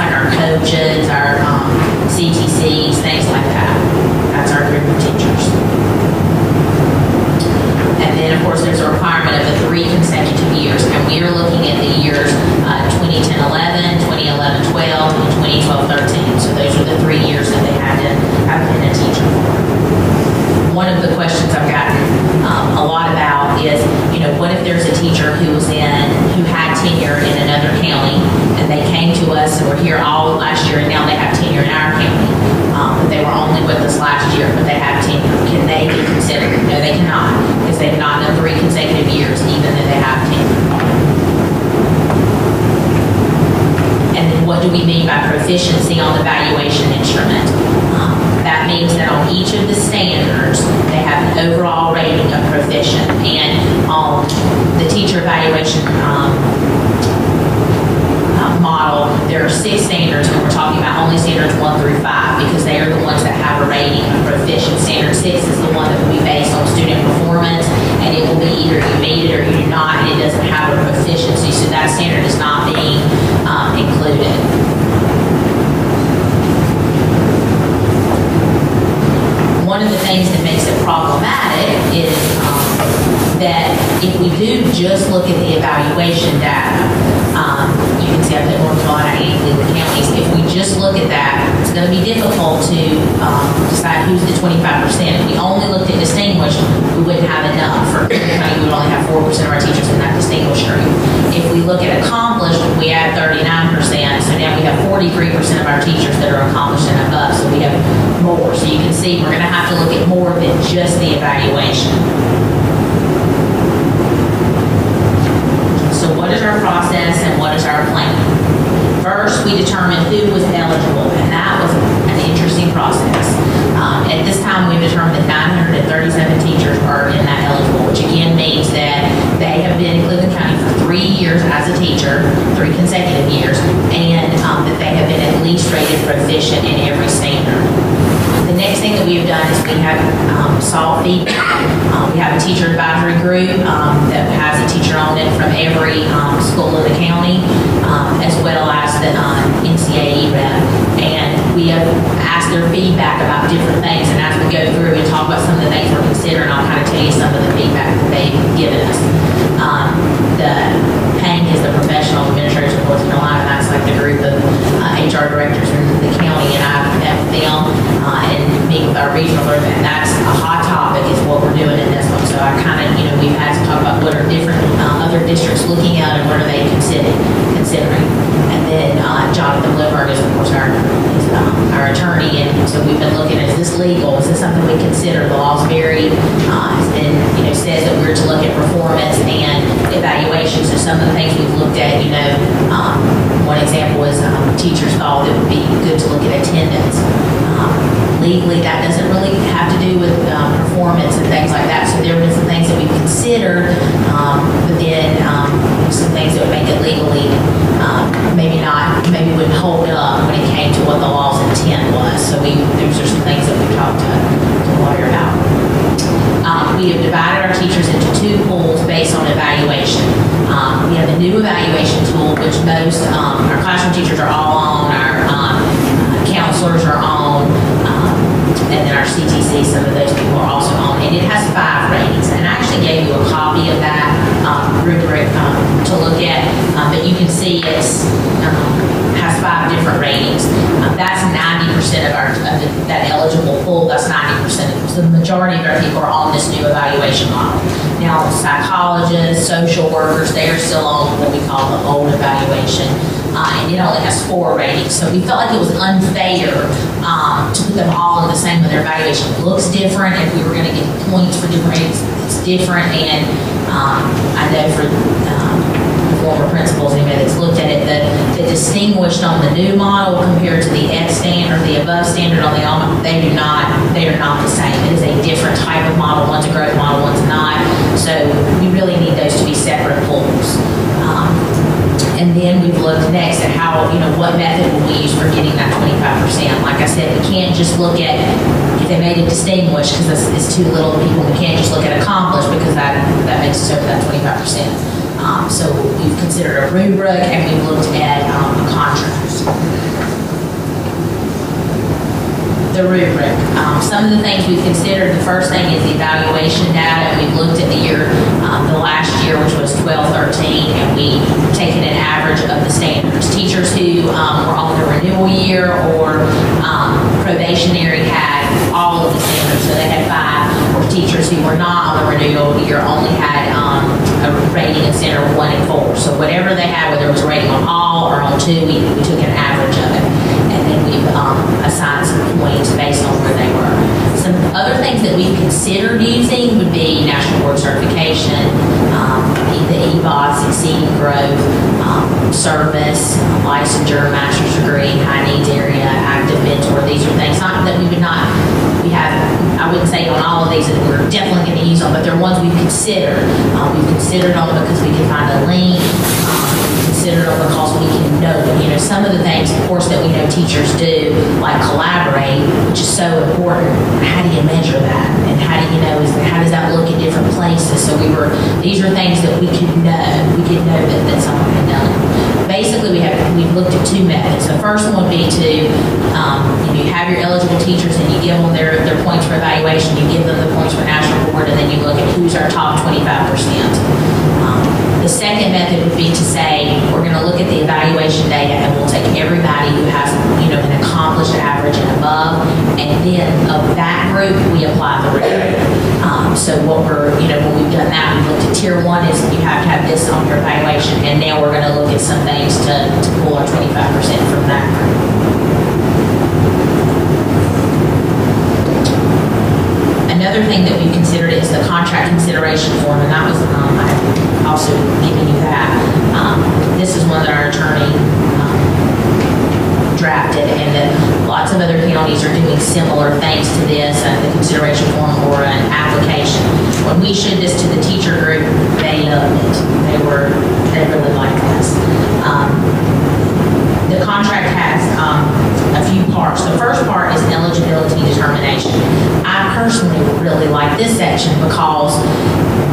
legally um, maybe not, maybe wouldn't hold up when it came to what the law's intent was. So we, those are some things that we talked to the lawyer about. Um, we have divided our teachers into two pools based on evaluation. Um, we have the new evaluation tool, which most um, our classroom teachers are all on, our um, counselors are on, um, and then our CTC, some of those people are also on. And it has five ratings. And I actually gave you a copy of that um, rubric um, to look at, um, but you can see it um, has five different ratings. Um, that's 90% of our of the, that eligible pool. That's 90%. So the majority of our people are on this new evaluation model. Now, psychologists, social workers, they are still on what we call the old evaluation uh, and it only has four ratings. So we felt like it was unfair um, to put them all in the same when their evaluation looks different. If we were going to get points for different ratings, it's different. And um, I know for um, former principals, anybody that's looked at it, the, the distinguished on the new model compared to the F standard, the above standard on the alma, they do not, they are not the same. It is a different type of model. One's a growth model, one's not. So we really need those to be separate pools. Um, and then we've looked next at how, you know, what method will we use for getting that 25%. Like I said, we can't just look at if they made it distinguished because it's, it's too little people. We can't just look at accomplished because that, that makes us over that 25%. Um, so we've considered a rubric and we've looked at um, a contract. The rubric. Um, some of the things we've considered, the first thing is the evaluation data. We've looked at the year, um, the last year, which was 12-13, and we've taken an average of the standards. Teachers who um, were on the renewal year or um, probationary had all of the standards, so they had five. Or teachers who were not on the renewal year only had um, a rating in center one and four. So whatever they had, whether it was a rating on all or on two, we, we took an average of it. And then we've um, assigned some points based on where they were. Some other things that we've considered using would be national board certification, um, the EVAAS, exceeding growth, um, service, licensure, master's degree, high needs area, active mentor. These are things not that we would not, we have, I wouldn't say on all of these that we're definitely going to use them, but they're ones we've considered. Um, we've considered them because we can find a link. Um, because we can know, you know, some of the things, of course, that we know teachers do, like collaborate, which is so important. How do you measure that? And how do you know, is, how does that look in different places? So we were, these are things that we could know, we could know that, that someone had done. Basically, we have, we've looked at two methods. The first one would be to, um, you you have your eligible teachers and you give them their, their points for evaluation, you give them the points for national board, and then you look at who's our top 25%. The second method would be to say, we're going to look at the evaluation data and we'll take everybody who has, you know, an accomplished average and above, and then of that group, we apply the rubric. Um, so what we're, you know, when we've done that, we looked at tier one is you have to have this on your evaluation, and now we're going to look at some things to, to pull our 25% from that. Another thing that we considered is the contract consideration form, and that was, um, I also giving you that. Um, this is one that our attorney, um, drafted, and that lots of other counties are doing similar things to this, uh, the consideration form or an application. When we showed this to the teacher group, they loved it. They were, they really liked this. Um, the contract has um, a few parts. The first part is eligibility determination. I personally really like this section because,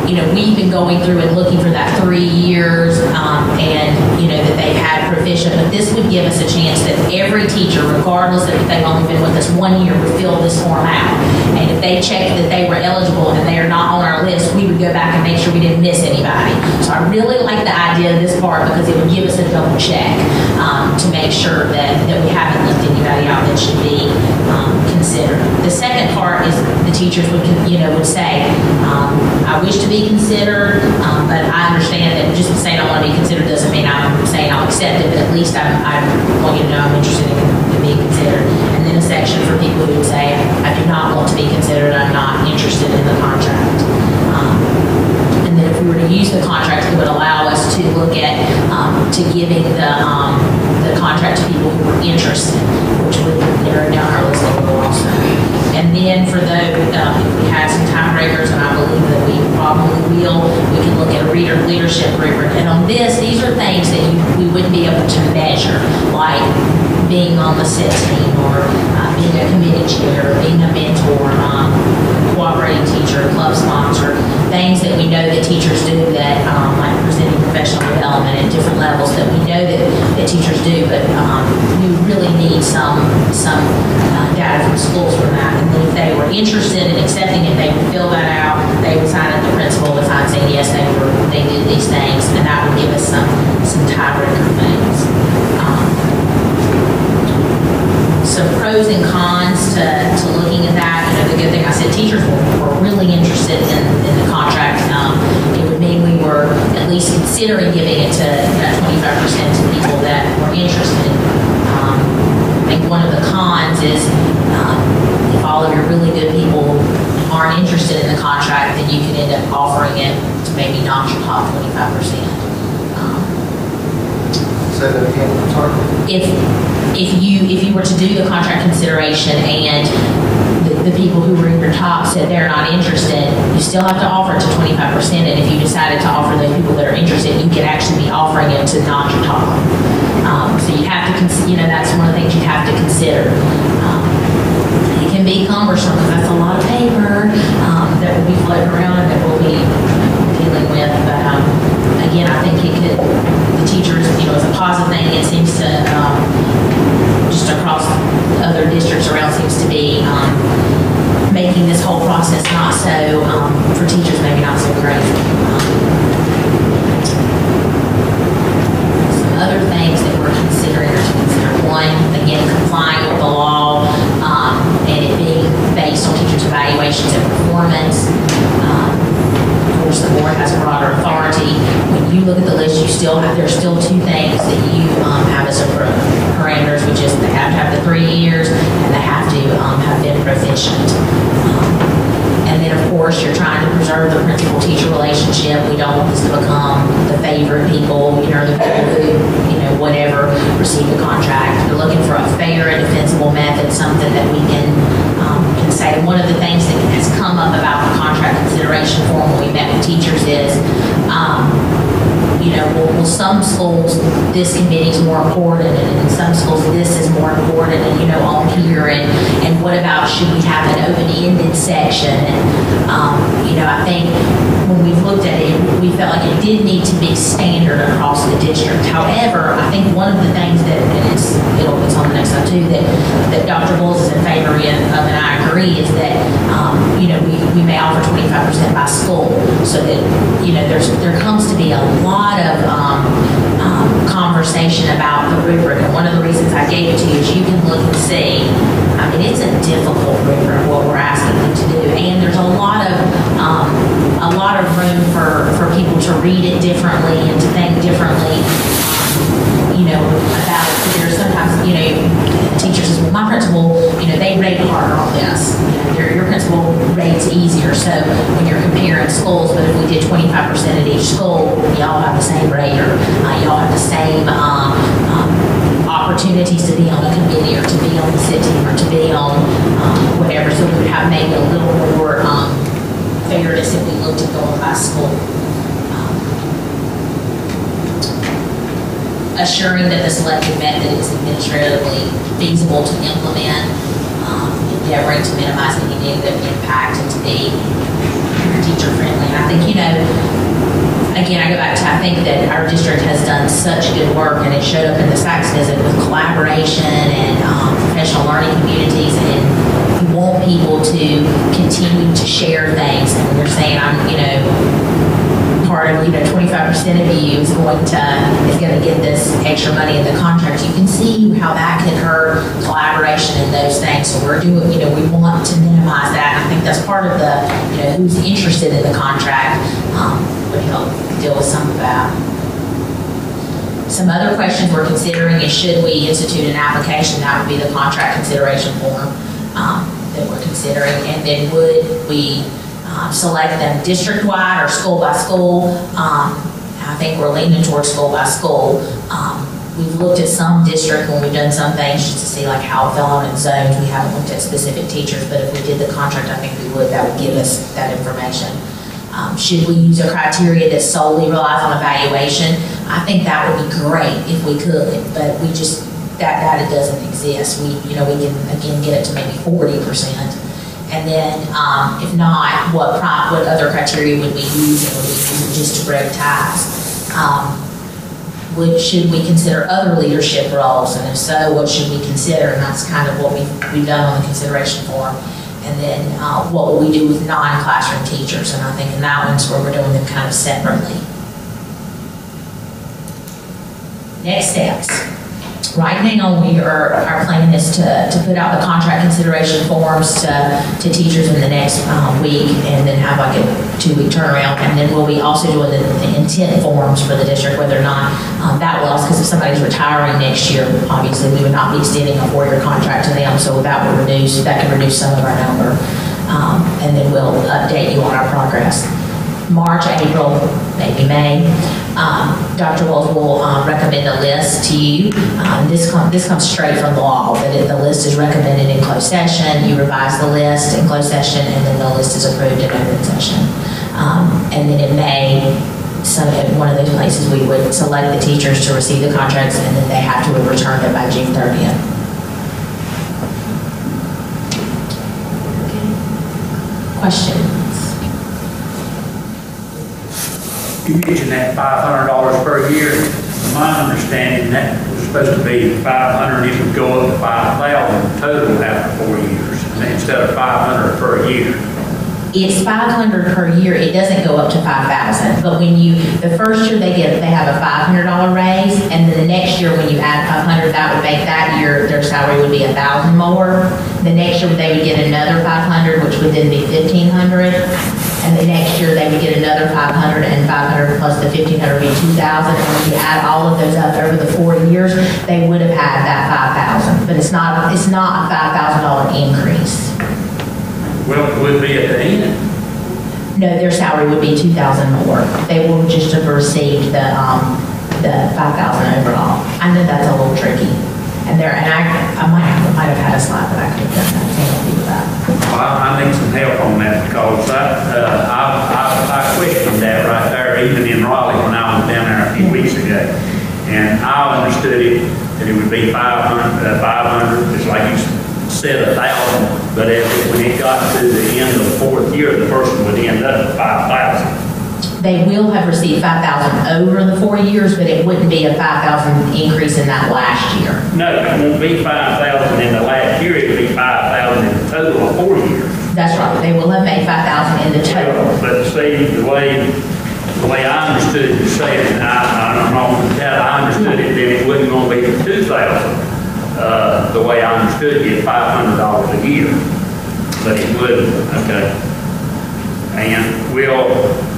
you know, we've been going through and looking for that three years um, and, you know, that they've had proficient, but this would give us a chance that every teacher, regardless of if they've only been with us one year, would fill this form out. And if they checked that they were eligible and they are not on our list, we would go back and make sure we didn't miss anybody. So I really like the idea of this part because it would give us a double check um, to make sure that, that we haven't left anybody out that should be um, considered. The second part is the teachers would, you know, would say, um, I wish to be considered, um, but I understand that just saying I want to be considered doesn't mean I'm saying I'll accept it, but at least I, I want you to know I'm interested in, in being considered. And then a section for people who would say, I do not want to be considered, I'm not interested in the contract. Um, and then if we were to use the contract, it would allow us to look at, um, to giving the, um, the contract to people who were interested, which would narrow down our list a little also. And then for those, um, if we had some tiebreakers, and I believe that we probably will, we can look at a reader leadership rubric. And on this, these are things that you, we wouldn't be able to measure, like being on the SIT team, or uh, being a committee chair, or being a mentor, um, cooperating teacher, club sponsor, things that we know that teachers do that, um, like presenting professional development at different levels that we know that, that teachers do, but um, we really need some, some uh, data from schools for that. If they were interested in accepting it, they would fill that out, they would sign it, the principal would sign saying, yes, they were, they did these things, and that would give us some, some tiebreaker things. Um, some pros and cons to, to looking at that. You know, the good thing I said, teachers were, were really interested in, in the contract. Um, it would mean we were at least considering giving it to that 25% to people that were interested. Um, think one of the cons is um, if all of your really good people aren't interested in the contract, then you could end up offering it to maybe not your top 25%. Say that again, sorry. if, if you, if you were to do the contract consideration and the, the people who were in your top said they're not interested, you still have to offer it to twenty-five percent, and if you decided to offer those people that are interested, you could actually be offering it to not your top. Um, so you have to, you know, that's one of the things you have to consider. Um, It can be cumbersome, because that's a lot of paper, um, that will be floating around and that we'll be dealing with, but, um, again, I think it could, the teachers, you know, it's a positive thing, it seems to, um, just across other districts around seems to be, um, making this whole process not so, um, for teachers, maybe not so crazy. Um, Some other things that we're considering or to consider, one, again, complying with the law, um, and it being based on teachers' evaluations and performance. Um, Of course, the board has broader authority. When you look at the list, you still have, there's still two things that you, um, have as a par- parameters, which is they have to have the three years and they have to, um, have been proficient. Um, and then, of course, you're trying to preserve the principal-teacher relationship. We don't want this to become the favorite people, you know, the people who, you know, whatever, receive the contract. You're looking for a fair and defensible method, something that we can, um, can say. One of the things that has come up about the contract consideration form when we met with teachers is, um, you know, well, well, some schools, this committee is more important, and in some schools, this is more important, and, you know, on here, and, and what about, should we have an open-ended section? And, um, you know, I think when we've looked at it, we felt like it did need to be standard across the district. However, I think one of the things that, and it's, it'll, it's on the next slide too, that, that Dr. Boyles is in favor of, and I agree, is that, um, you know, we, we may offer twenty-five percent by school, so that, you know, there's, there comes to be a lot of, um, um, conversation about the rubric, and one of the reasons I gave it to you is you can look and see, I mean, it's a difficult rubric, what we're asking them to do, and there's a lot of, um, a lot of room for, for people to read it differently and to think differently, know, about. There's sometimes, you know, teachers well, my principal, you know, they rate harder on this. You know, Your, principal rates easier, so when you're comparing schools, but if we did twenty-five percent at each school, y'all have the same rate, or, uh, y'all have the same, um, um, opportunities to be on a committee, or to be on the team, or to be on, um, whatever, so we would have maybe a little more, um, fairness if we looked at going by school. Assuring that the selected method is administratively feasible to implement, um, endeavoring to minimize any negative impact and to be teacher friendly. And I think, you know, again, I go back to, I think that our district has done such good work and it showed up in the SACS visit with collaboration and, um, professional learning communities and you want people to continue to share things. And you're saying, I'm, you know, part you know, twenty-five percent of you is going to, is gonna get this extra money in the contract, you can see how that can hurt collaboration and those things. So we're doing, you know, we want to minimize that. I think that's part of the, you know, who's interested in the contract, um, would help deal with some of that. Some other questions we're considering is should we institute an application, that would be the contract consideration form, um, that we're considering. And then would we, um, select them district-wide or school by school. Um, I think we're leaning towards school by school. Um, We've looked at some district when we've done some things just to see like how it fell on its zones. We haven't looked at specific teachers, but if we did the contract, I think we would, that would give us that information. Um, Should we use a criteria that solely relies on evaluation? I think that would be great if we could, but we just, that data doesn't exist. We, you know, we can, again, get it to maybe forty percent. And then, um, if not, what what other criteria would we use? And would we use just to break ties? Um, would, should we consider other leadership roles? And if so, what should we consider? And that's kind of what we, we've done on the consideration form. And then, uh, what will we do with non-classroom teachers? And I think in that one's where we're doing them kind of separately. Next steps. Right now, we are, our plan is to, to put out the contract consideration forms to, to teachers in the next, um, week and then have like a two-week turnaround, and then we'll be also doing the the intent forms for the district, whether or not um, that will, because if somebody's retiring next year, obviously, we would not be extending a four-year contract to them, so that would reduce, that could reduce some of our number. Um, And then we'll update you on our progress. March, April, maybe May. Um, Dr. Boyles will um, recommend a list to you. Um, This comes, this comes straight from the law, that the list is recommended in closed session, you revise the list in closed session, and then the list is approved in open session. Um, And then in May, at one of those places, we would select the teachers to receive the contracts, and then they have to have returned it by June 30th. Questions? You mentioned that five hundred dollars per year. My understanding, that was supposed to be five hundred, it would go up to five thousand total after four years, instead of five hundred per year. It's five hundred per year, it doesn't go up to five thousand, but when you, the first year they get, they have a five hundred dollar raise, and then the next year, when you add five hundred, that would make that year, their salary would be a thousand more. The next year, they would get another five hundred, which would then be fifteen hundred, and the next year, they would get another 500 and 500 plus the fifteen hundred would be two thousand, and when you add all of those up over the four years, they would have had that five thousand, but it's not, it's not a five thousand dollar increase. Well, it would be at the end. No, their salary would be two thousand more. They will just have received the, um, the five thousand overall. I know that's a little tricky. And there, and I, I might, I might have had a slide that I could have done that, I I need some help on that because I, uh, I, I, I questioned that right there, even in Raleigh when I was down there a few weeks ago. And I understood it, that it would be five hundred, uh, five hundred, just like you said, a thousand. But if, when it got to the end of the fourth year, the person would end up at five thousand. They will have received five thousand over the four years, but it wouldn't be a five thousand increase in that last year. No, it won't be five thousand in the last year, be five thousand in the total years. That's right, they will have made five thousand in the total. But see, the way, the way I understood you saying, it, and I, I don't know, that I understood it, then it wasn't gonna be two thousand. Uh, the way I understood it, five hundred dollars a year, but it would, okay. And will,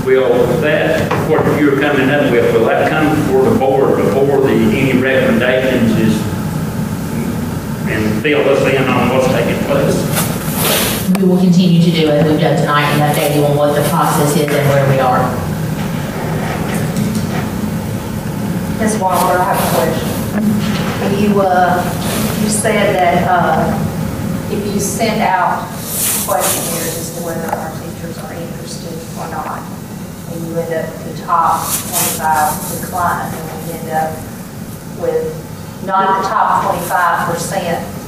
will that, what you're coming up with, will that come before the board, before the, any recommendations is, and fill us in on what's taking place? We will continue to do it, we've done tonight, and update you on what the process is and where we are. Ms. Walker, I have a question. You, uh, you said that, uh, if you send out questionnaires as to whether our teachers are interested or not, and you end up the top twenty-five decline, and we end up with not the top twenty-five percent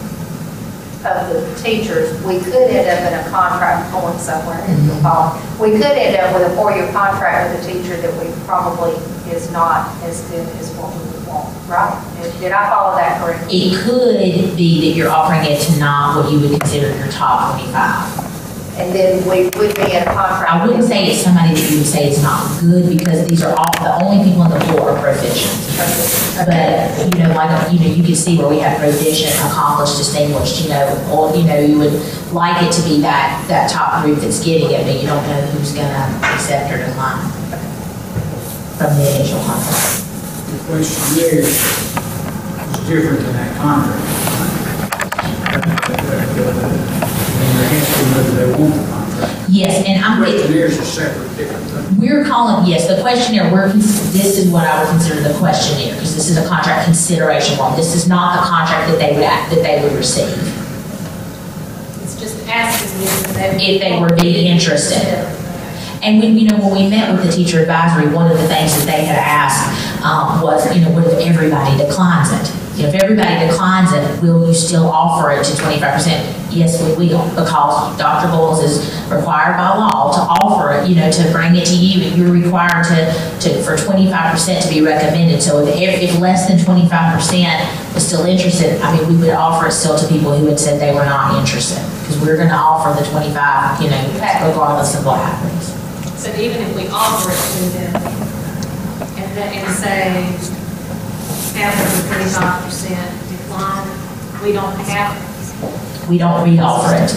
of the teachers, we could end up in a contract going somewhere in the fall. We could end up with a four-year contract with a teacher that we probably is not as good as what we would want, right? Did- Did I follow that correctly? It could be that you're offering it to not what you would consider your top twenty-five. And then we would be in a contract. I wouldn't say it's somebody that you would say is not good, because these are all, the only people on the floor are proficient. But, you know, like, you know, you can see where we have proficient, accomplished, distinguished, you know, or, you know, you would like it to be that, that top group that's getting it, but you don't know who's gonna accept or decline from the initial contract. The question is different than that contract. And they're asking whether they want the contract. Yes, and I'm, Questionnaires are separate, different thing. We're calling, yes, the questionnaire, we're, cons- this is what I would consider the questionnaire, because this is a contract consideration form. This is not the contract that they would, act that they would receive, It's just asking you if they. if they were be interested. And when, you know, when we met with the teacher advisory, one of the things that they had asked, um, was, you know, what if everybody declines it? If everybody declines it, will you still offer it to twenty-five percent? Yes, we will, because Dr. Boyles is required by law to offer it, you know, to bring it to you. You're required to, to, for twenty-five percent to be recommended. So if, if less than twenty-five percent was still interested, I mean, we would offer it still to people who had said they were not interested. Because we're gonna offer the twenty-five, you know, regardless of what happens. So even if we offer it to them and and say after the twenty-five percent decline, we don't have, We don't re-offer it.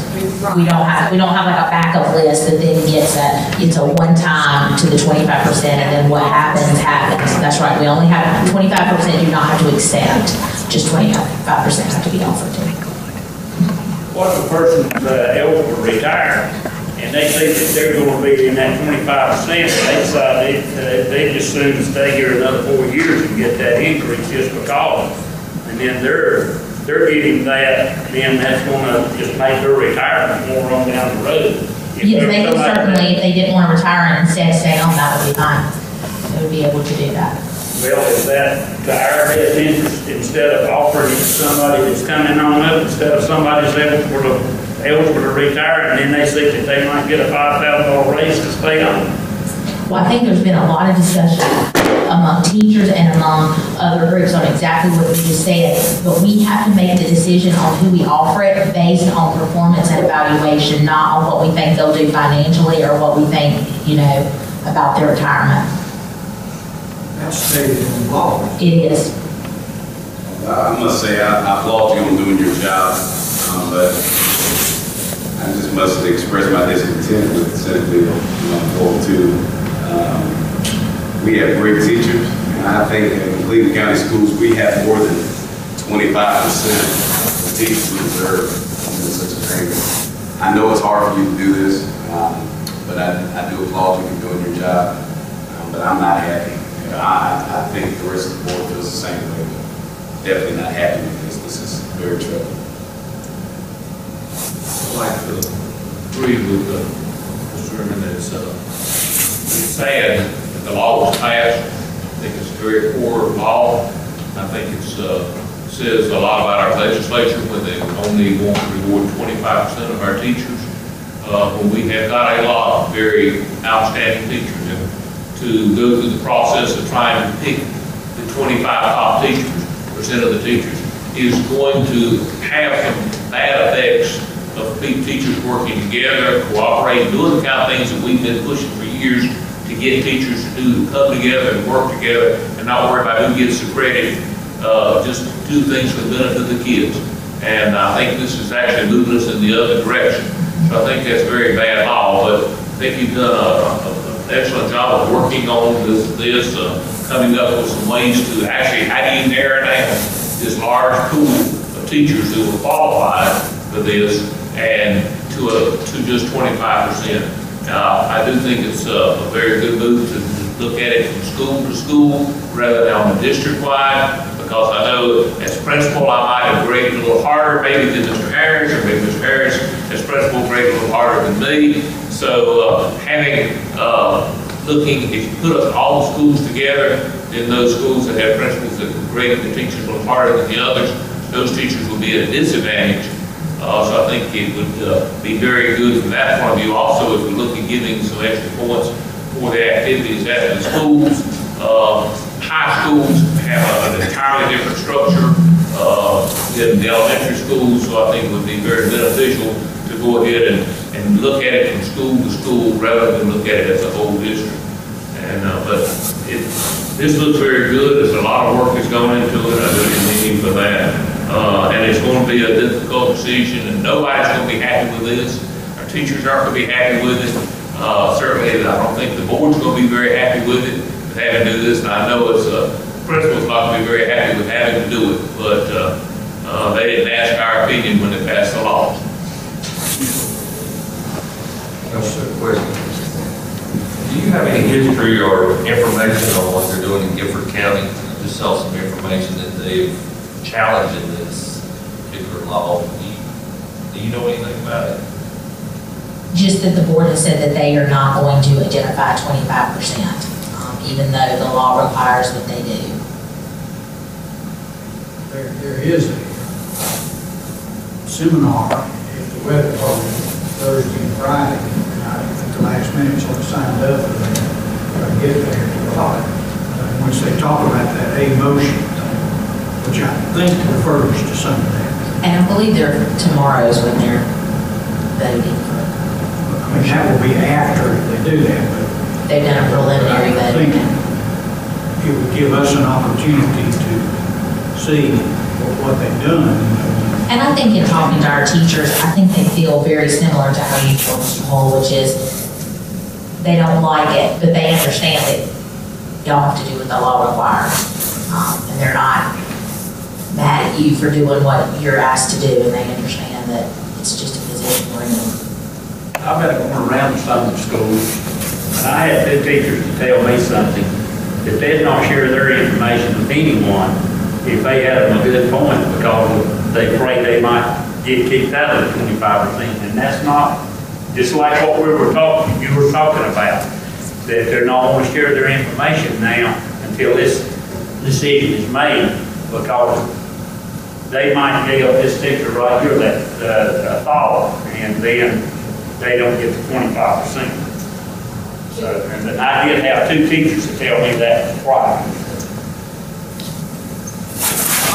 We don't have, we don't have like a backup list that then gets a, it's a one-time to the twenty-five percent, and then what happens, happens. That's right, we only have, twenty-five percent do not have to accept, just twenty-five percent have to be offered to. Me. What if a person's uh, eligible to retire, and they think that they're gonna be in that twenty-five percent, they decide they, they just soon stay here another four years and get that increase just because. And then they're, they're getting that, then that's gonna just make their retirement more on down the road. If Yeah, they could certainly, if they didn't want to retire and instead stay on, that would be fine. They would be able to do that. Well, is that to our best interest, instead of offering it to somebody that's coming on up, instead of somebody that's eligible to, eligible to retire, and then they see that they might get a five thousand dollar raise to stay on? Well, I think there's been a lot of discussion among teachers and among other groups on exactly what you just said, but we have to make the decision on who we offer it based on performance and evaluation, not on what we think they'll do financially or what we think, you know, about their retirement. That's stated in the law. It is. I must say, I I applaud you on doing your job, um, but Must express my discontent with Senate Bill 142. Um, We have great teachers, and I think in Cleveland County Schools, we have more than 25% of teachers who deserve such a thing. I know it's hard for you to do this, um, but I I do applaud you for doing your job, um, but I'm not happy. You know, I I think the rest of the board feels the same way, but definitely not happy with this. This is very troubling. Like to agree with uh, Mr. Chairman uh, sad that the law was passed. I think it's a very poor law. I think it's, uh, says a lot about our legislature when they only want to reward twenty-five percent of our teachers. Uh, when we have got a lot of very outstanding teachers and to go through the process of trying to pick the twenty-five top teachers, percent of the teachers, is going to have bad effects of teachers working together, cooperating, doing the kind of things that we've been pushing for years to get teachers to do, come together and work together and not worry about who gets the credit, uh, just do things for the benefit of the kids. And I think this is actually moving us in the other direction. So I think that's very bad law, but I think you've done an excellent job of working on this, this, uh, coming up with some ways to actually, how do you narrow down this large pool of teachers who will qualify for this and to a, to just twenty-five percent. Uh, I do think it's a, a very good move to look at it from school to school rather than on a district-wide, because I know as principal, I might have graded a little harder maybe than Mr. Harris, or maybe Mr. Harris as principal graded a little harder than me. So, uh, having, uh, looking, if you put us all the schools together, then those schools that have principals that grade the teachers a little harder than the others, those teachers will be at a disadvantage. Uh, so I think it would, uh, be very good from that point of view. Also, if we look at giving some extra points for the activities at the schools, uh, high schools have an entirely different structure, uh, than the elementary schools, so I think it would be very beneficial to go ahead and, and look at it from school to school rather than look at it as a whole district. And, uh, but it, this looks very good, there's a lot of work that's gone into it, I really need for that. Uh, and it's going to be a difficult decision, and nobody's going to be happy with this. Our teachers aren't going to be happy with it. Uh, certainly, I don't think the board's going to be very happy with it, with having to do this, and I know it's, uh, principal's not going to be very happy with having to do it, but, uh, uh, they didn't ask our opinion when they passed the law. A question. Do you have any history or information on what they're doing in Guilford County? Just saw some information that they've challenged in this particular law. Do you, do you know anything about it? Just that the board has said that they are not going to identify twenty-five percent, um, even though the law requires that they do. There, there is a seminar at the weather department Thursday and Friday. And I, at the last minute, so I signed up for that. I get there to talk. Once they talk about that A motion thing, which I think refers to some of that. And I believe they're, tomorrow's when they're voting. I mean, that will be after they do that, but They've done a preliminary voting. it would give us an opportunity to see what they've done. And I think in talking to our teachers, I think they feel very similar to how you told Mr. Hall, which is they don't like it, but they understand that y'all have to do what the law requires. Um, and they're not mad at you for doing what you're asked to do, and they understand that it's just a position we're. I've been going around to some the schools, and I had two teachers to tell me something, that they'd not share their information with anyone if they had a good point, because they afraid they might get kicked out of the twenty-five percent, and that's not, just like what we were talking, you were talking about, that they're not going to share their information now until this decision is made, because they might nail this teacher right here, that, uh, thought, and then they don't get the twenty-five percent. So, and I did have two teachers to tell me that prior.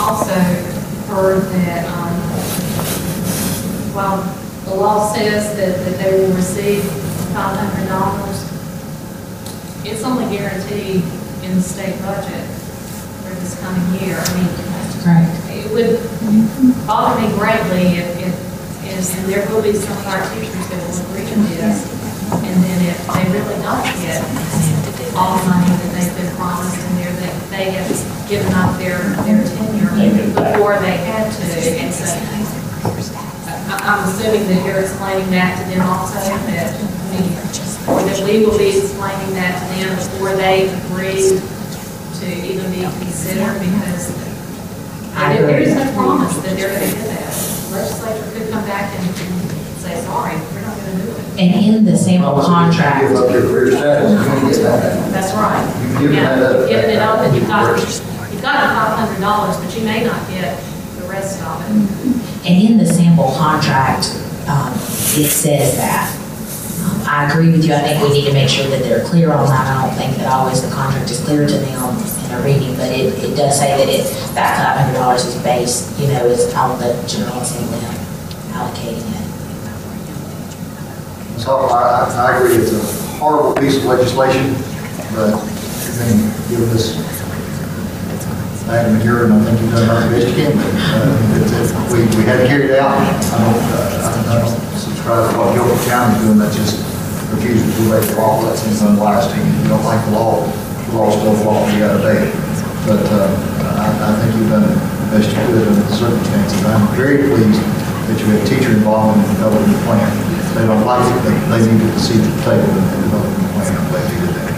also heard that, um, while the law says that, that they will receive five hundred dollars, it's only guaranteed in the state budget for this coming year. I mean, it would bother me greatly if, if, is, there will be some of our teachers that will agree to this, and then if they really don't get all the money that they've been promised, and they're, that they have given up their, their tenure before they had to, and so, uh, I- I'm assuming that you're explaining that to them also, that, we- or that we will be explaining that to them before they agree to even be considered, because I there- there is no promise that they're gonna do that. Legislature could come back and and say, sorry, we're not gonna do it. And in the sample contract, Give up your career status, you're gonna get that. That's right. You've given Yeah, that up. Giving it up, and you've got, you've got the five hundred dollars, but you may not get the rest of it. and in the sample contract, um, it says that. I agree with you, I think we need to make sure that they're clear on that. I don't think that always the contract is clear to them in a reading, but it, it does say that it, that five hundred dollars is based, you know, is on the general assembly allocating it. So I, I- I agree, it's a horrible piece of legislation, but you've been given this item here, and I think you've done the best you can. but, uh, We, we had to carry it out. I don't, uh, I don't subscribe to what Guilford County's doing, that just refuses to obey the law, that seems unwise. If you don't like the law, the law's still the you gotta obey it. But, uh, I, I think you've done the best you could under the circumstances. I'm very pleased that you have teacher involvement in developing the plan. They don't like it, but they need to see the table and develop the plan. I'm glad you did that.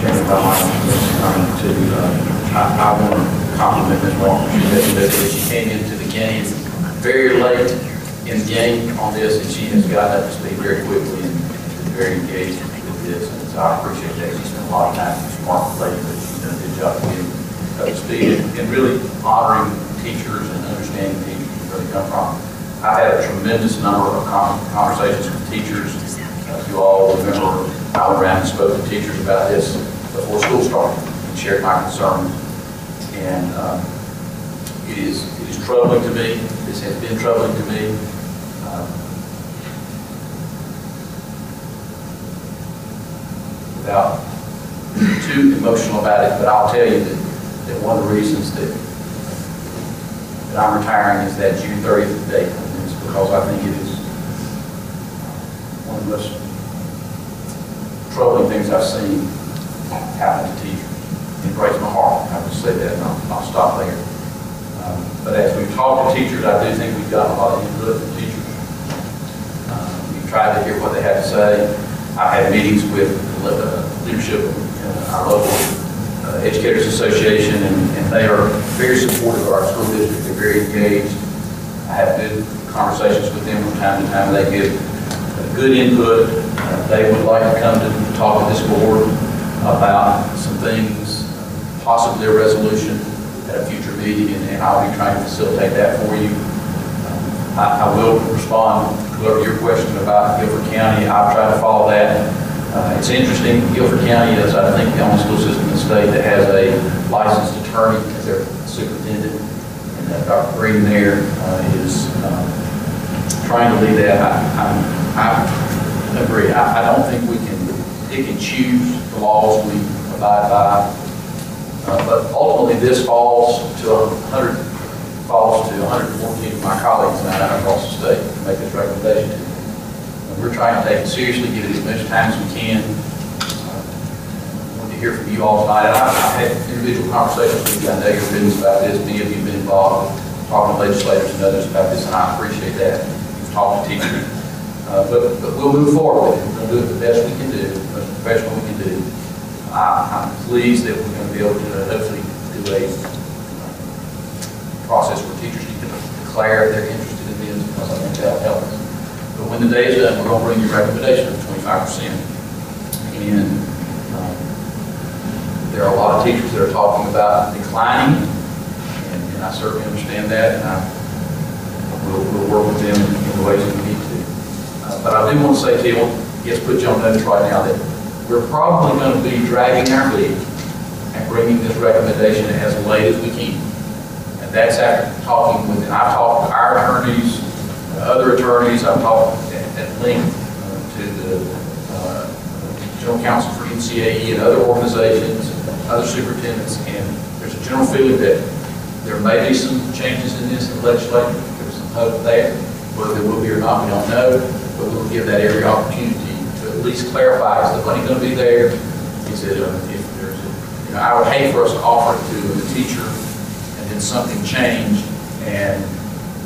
Chairman, if to, uh, I, I want to compliment Ms. Walker. She came into the game very late in the game on this, and she has gotten up to speed very quickly and very engaged with this. And so I appreciate that. She spent a lot of time, she's a smart lady, but she's done a good job getting up to speed and- and really honoring teachers and understanding teachers where they come from. I had a tremendous number of con- conversations with teachers. Uh, You all remember, I went around and spoke to teachers about this before school started, and shared my concerns. And um, it is, it is troubling to me, this has been troubling to me. Um, Without too emotional about it, but I'll tell you that, that one of the reasons that that I'm retiring is that June 30th date, and it's because I think it is one of the most troubling things I've seen happen to teachers. It breaks my heart, I would say that, and I'll, I'll stop there. Um, But as we've talked to teachers, I do think we've gotten a lot of input from teachers. Tried to hear what they have to say. I've had meetings with uh, leadership uh, our local uh, Educators Association, and and they are very supportive of our school district, they're very engaged. I have good conversations with them from time to time, they give good input. Uh, They would like to come to talk to this board about some things, possibly a resolution at a future meeting, and and I'll be trying to facilitate that for you. I, I will respond to your question about Guilford County. I've tried to follow that. Uh, it's interesting, Guilford County is, I think, the only school system in the state that has a licensed attorney as their superintendent. And that Dr. Green there uh, is um, trying to lead that. I, I'm- I agree. I, I don't think we can pick and choose the laws we abide by. Uh, But ultimately, this falls to a hundred falls to 114 of my colleagues and I across the state to make this recommendation to. And We're trying to take it seriously, give it as much time as we can. I Want to hear from you all tonight, and I've I've had individual conversations with you, I know your business about this, many of you have been involved, talking to legislators and others about this, and I appreciate that. You've talked to teachers, Uh, but, but we'll move forward with it, we'll do it the best we can do, the most professional we can do. I- I'm pleased that we're going to be able to hopefully do a process where teachers can declare they're interested in this, because I think that'll help. But when the day is done, we're going to bring you a recommendation of twenty-five percent. And um, there are a lot of teachers that are talking about declining, and and I certainly understand that, and I, we'll, we'll work with them in the ways that we need to. Uh, But I do want to say to you, yes, put you on notice right now, that we're probably going to be dragging our feet and bringing this recommendation as late as we can. That's after talking with, I've talked to our attorneys, uh, other attorneys, I've talked at at length uh, to the uh, General Counsel for NCAE and other organizations, other superintendents, and there's a general feeling that there may be some changes in this in the legislature. There's some hope there. Whether there will be or not, we don't know, but we'll give that every opportunity to at least clarify, is the money going to be there? Is it, uh, if there's, a- you know, I would hate for us to offer it to a teacher then something change, and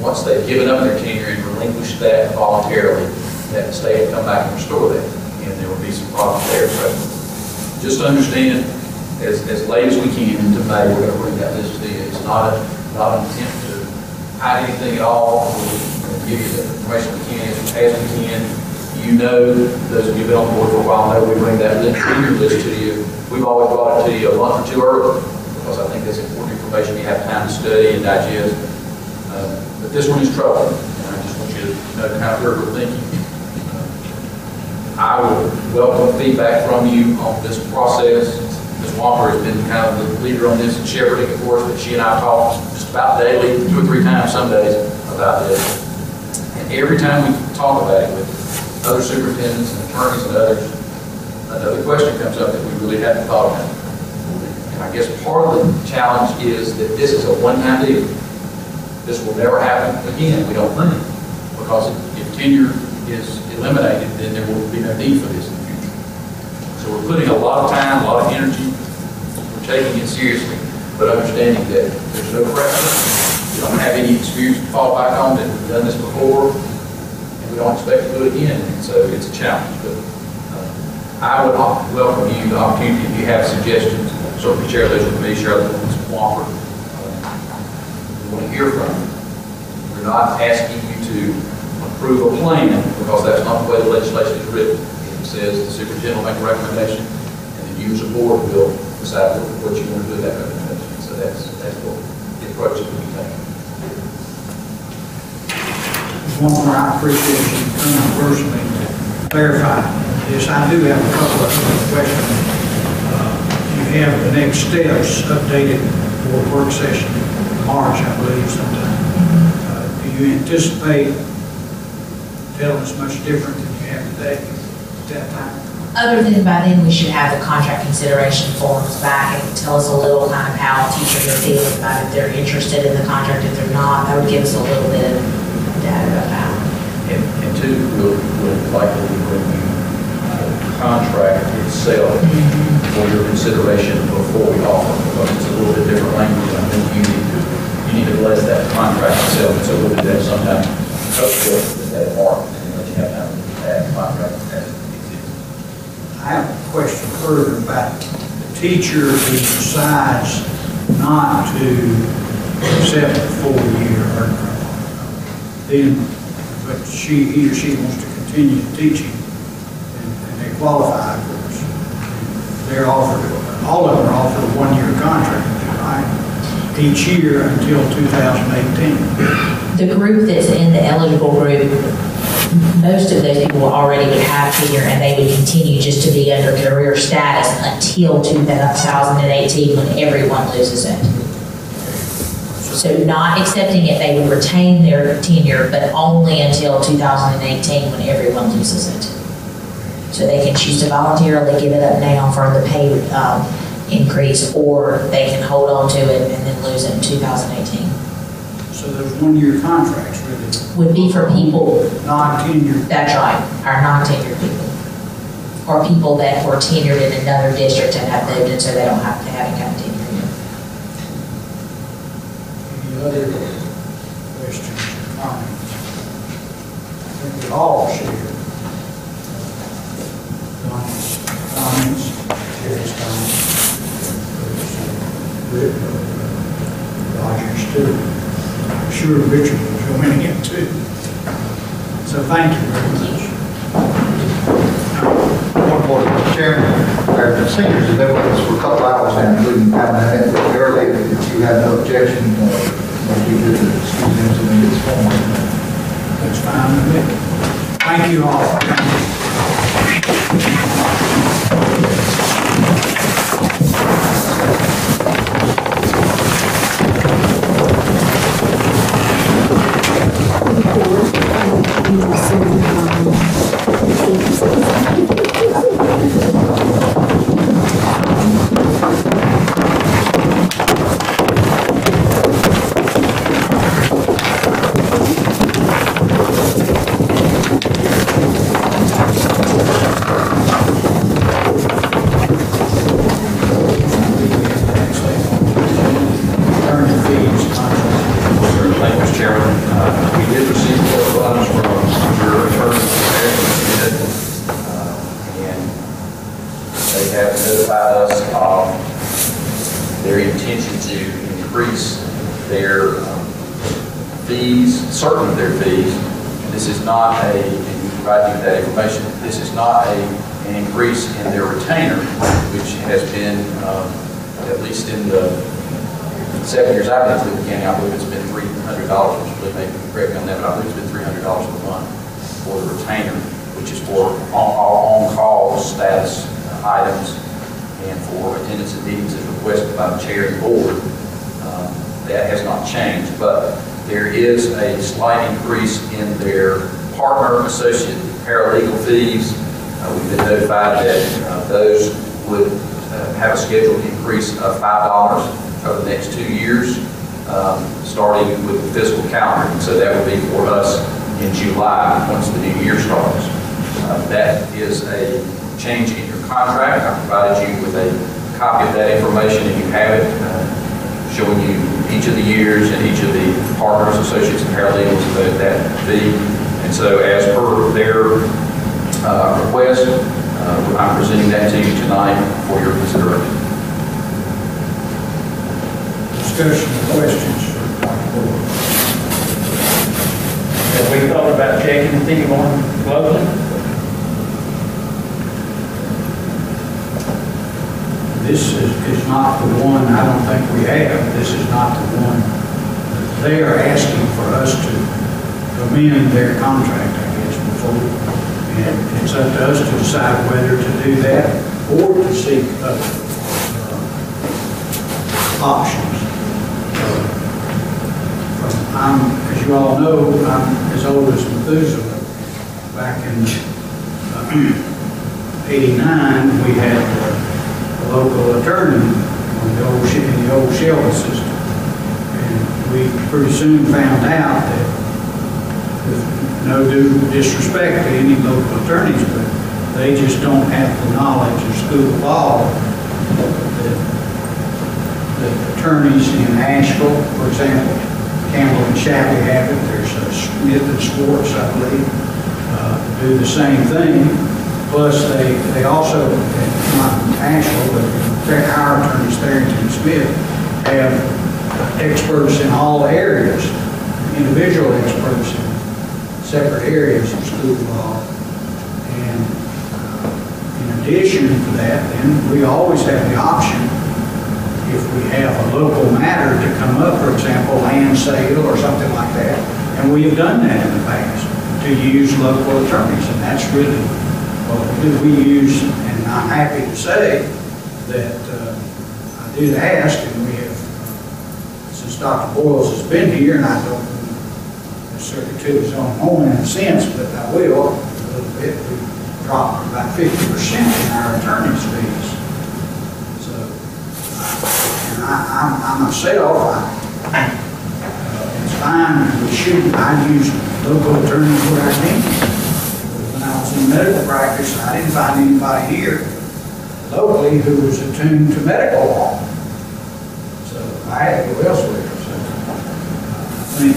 once they've given up their tenure and relinquished that voluntarily, that the state will come back and restore that, and there will be some problems there. So just understand, as, as late as we can into May, we're going to bring that list to you. It's not a, not an attempt to hide anything at all. We'll give you the information we can, as as we can. You know, those of you who've been on board for a while know we bring that list to you. We've always brought it to you a month or two early, because I think that's important information you have time to study and digest. Uh, But this one is troubling, and I just want you to know kind of where we're thinking. I would welcome feedback from you on this process. Ms. Walker has been kind of the leader on this and shepherding for us, but she and I talk just about daily, two or three times some days about this. And every time we talk about it with other superintendents and attorneys and others, another question comes up that we really hadn't thought about. I guess part of the challenge is that this is a one-time deal. This will never happen again, we don't think, because if tenure is eliminated, then there will be no need for this in the future. So we're putting a lot of time, a lot of energy, we're taking it seriously, but understanding that there's no precedent, we don't have any experience to fall back on, that we've done this before, and we don't expect to do it again, and so it's a challenge, but uh, I would welcome you, the opportunity, if you have suggestions, certainly share those with me, share them with Ms. Walker. We want to hear from you. We're not asking you to approve a plan, because that's not the way the legislation is written. It says the superintendent will make a recommendation, and then you as a board will decide what you want to do with that recommendation. So that's, that's what the approach that take. One more, I appreciate you coming personally to clarify this. I do have a couple of questions. You have the next steps updated for work session, in March, I believe, sometime. Uh, Do you anticipate telling us much different than you have today at that time? Other than by then, we should have the contract consideration forms back and tell us a little kind of how teachers are feeling about if they're interested in the contract, if they're not. That would give us a little bit of data about that. And, and two, we'll, we'll likely bring you the contract itself for your consideration before we offer, because it's a little bit different language, I think you need to, you need to bless that contract itself, and so we'll do that sometime, hopefully, with that part, and let you have time to that contract as it exists. I have a question further about the teacher who decides not to accept the four-year or then, but she, he or she wants to continue teaching and and they qualify, course. They're offered, all of them are offered a one-year contract, right? Each year until 2018. The group that's in the eligible group, most of those people already would have tenure and they would continue just to be under career status until 2018 when everyone loses it. So not accepting it, they would retain their tenure, but only until 2018 when everyone loses it. So they can choose to voluntarily give it up now for the pay um, increase, or they can hold on to it and then lose it in 2018. So those one-year contracts really, Would be for people, non-tenured, that's right, our non-tenured people. Or people that were tenured in another district and have moved in, so they don't have to have any kind of tenure. any other questions or comments? I think we all share comments, Terry's comments, uh, Rogers too. I'm sure Richard will join in too. So thank you very much. One more, Mr. Chairman, our seniors have been with us for a couple hours now, including having that in early. If you have no objection, uh, maybe you could excuse them so they get sworn. That's fine with me. Thank you all for coming. Attorney fees, contract. Sir, Thank you, Mr. Chairman. Uh, We did receive correspondence from your attorney, Eric, uh, and they have notified us of their intention to increase their um, fees, certain of their fees. This is not a, and we provide you with that information, this is not a, an increase in their retainer, which has been, um, at least in the seven years I've been in Cleveland County, I believe it's been three hundred dollars, which really may be correct on that, but I believe it's been three hundred dollars a month for the retainer, which is for all, all on-call status items and for attendance at meetings as requested by the chair and board. Um, That has not changed, but there is a slight increase in their partner associate paralegal fees. Uh, We've been notified that uh, those would uh, have a scheduled increase of five dollars over the next two years, um, starting with the fiscal calendar. And so that would be for us in July, once the new year starts. Uh, That is a change in your contract. I provided you with a copy of that information, and you have it, uh, showing you each of the years and each of the partners, associates, and paralegals that that fee. And so as per their uh, request, uh, I'm presenting that to you tonight for your consideration. Discussion, questions for Dr. Boyles? Have we thought about checking the thing on closely? This is, is not the one, I don't think we have, this is not the one. They are asking for us to amend their contract, I guess, before. And it's up to us to decide whether to do that or to seek other uh, options. Uh, I'm, as you all know, I'm as old as Methuselah. Back in uh, *clears throat* 89, we had uh, local attorney on the old, the old Shelby system. And we pretty soon found out that, with no due disrespect to any local attorneys, but they just don't have the knowledge of school law that the attorneys in Asheville, for example, Campbell and Shatley have it, there's uh, Smith and Schwartz, I believe, uh, do the same thing. Plus, they, they also, not Asheville, but our attorneys, Tharrington and Smith, have experts in all areas, individual experts in separate areas of school law. And uh, in addition to that, then, we always have the option if we have a local matter to come up, for example, land sale or something like that, and we have done that in the past, to use local attorneys, and that's really we do. We use, and I'm happy to say that uh, I did ask, and we have, uh, since Dr. Boyles has been here, and I don't necessarily to his own home in a sense, but I will, a little bit, we dropped about fifty percent in our attorney's fees. And I, I'm, I myself, I, uh, it's fine, we shouldn't, I use local attorneys where I can. In medical practice, I didn't find anybody here locally who was attuned to medical law. So I had to go elsewhere, so I think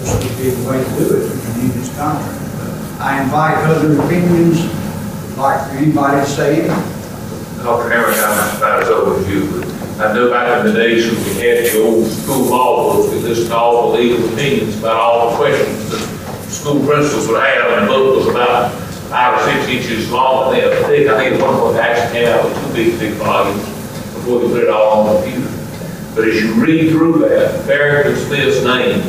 this would be the way to do it, if you need this contract. But I invite other opinions, like anybody to say anything. Dr. Hammer, I'm about as old as you, but I know back in the days when we had the old school law books, we listened to all the legal opinions about all the questions school principals would have, and the book was about five or six inches long, and then thick, I think one of them actually came out with two big, thick volumes before they put it all on the computer. But as you read through that, Tharrington Smith's name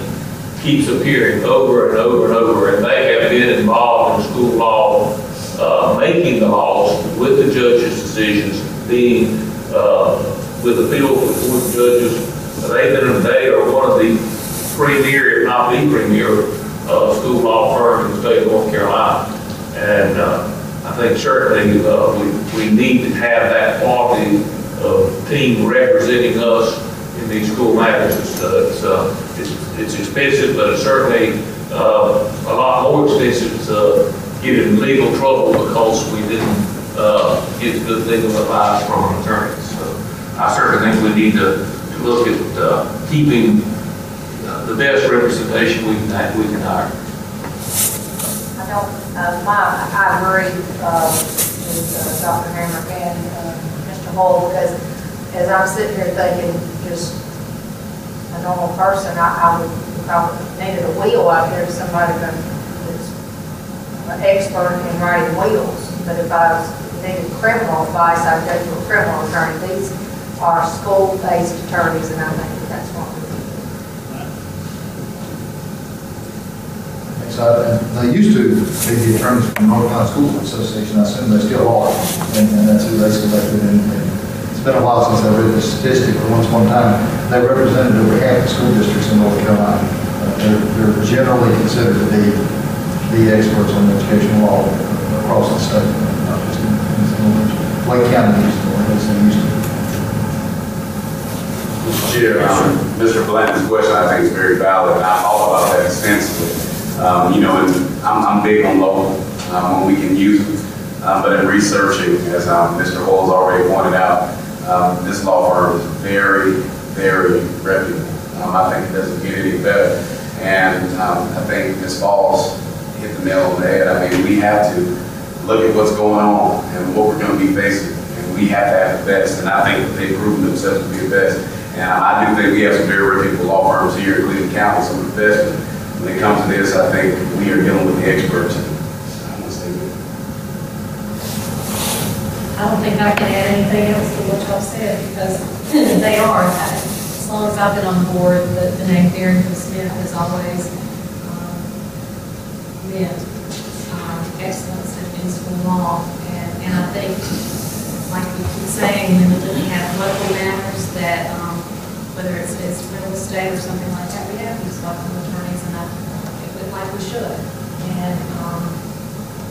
keeps appearing over and over and over, and they have been involved in school law, uh, making the laws with the judges' decisions, being, uh, with the field the judges. They've been, they are one of the premier, if not the premier, uh, school law firm in the state of North Carolina. And, uh, I think certainly, uh, we, we need to have that quality of team representing us in these school matters. It's, uh, it's, uh, it's, it's expensive, but it's certainly, uh, a lot more expensive to get in legal trouble because we didn't, uh, get good legal advice from an attorney. So I certainly think we need to, to look at, keeping the best representation we can, we can hire. I don't, uh, my, I agree, uh, with uh, Dr. Hammer and, uh, Mr. Hall, because as I'm sitting here thinking, just a normal person, I, I would, I needed a wheel out there, somebody that's an expert in writing wheels. But if I was needing criminal advice, I'd go to a criminal attorney. These are school-based attorneys, and I think that's what we need. So, they used to be the attorneys from North Carolina School Association, I assume they still are, and, and that's who they selected. And it's been a while since I read the statistic, but once upon a time, they represented over half the school districts in North Carolina. Uh, They're, they're generally considered to be the experts on education law across the state, Lake County, used to, used to. Mr. Chair, um, Mr. Bland's question, I think is very valid, and I'm all about that extensively. Um, you know, and I'm, I'm big on local, um, when we can use. Um, but in researching, as, um, Mr. Holes already pointed out, um, this law firm is very, very reputable. Um, I think it doesn't get any better. And, um, I think Ms. Falls hit the nail on the head. I mean, we have to look at what's going on and what we're gonna be facing. And we have to have the best, and I think they've proven themselves to be the best. And I do think we have some very reputable law firms here in Cleveland County, some of the best. When it comes to this, I think we are dealing with the experts. I don't think I can add anything else to what y'all said, because *clears throat* they are, as long as I've been on board, the, the name Tharrington Smith has always, um, been, um, excellence in, in school law, and, and I think, like we keep saying, we're looking at local matters, that, um, whether it's, it's real estate or something like that, we have these local attorneys, like we should, and, um,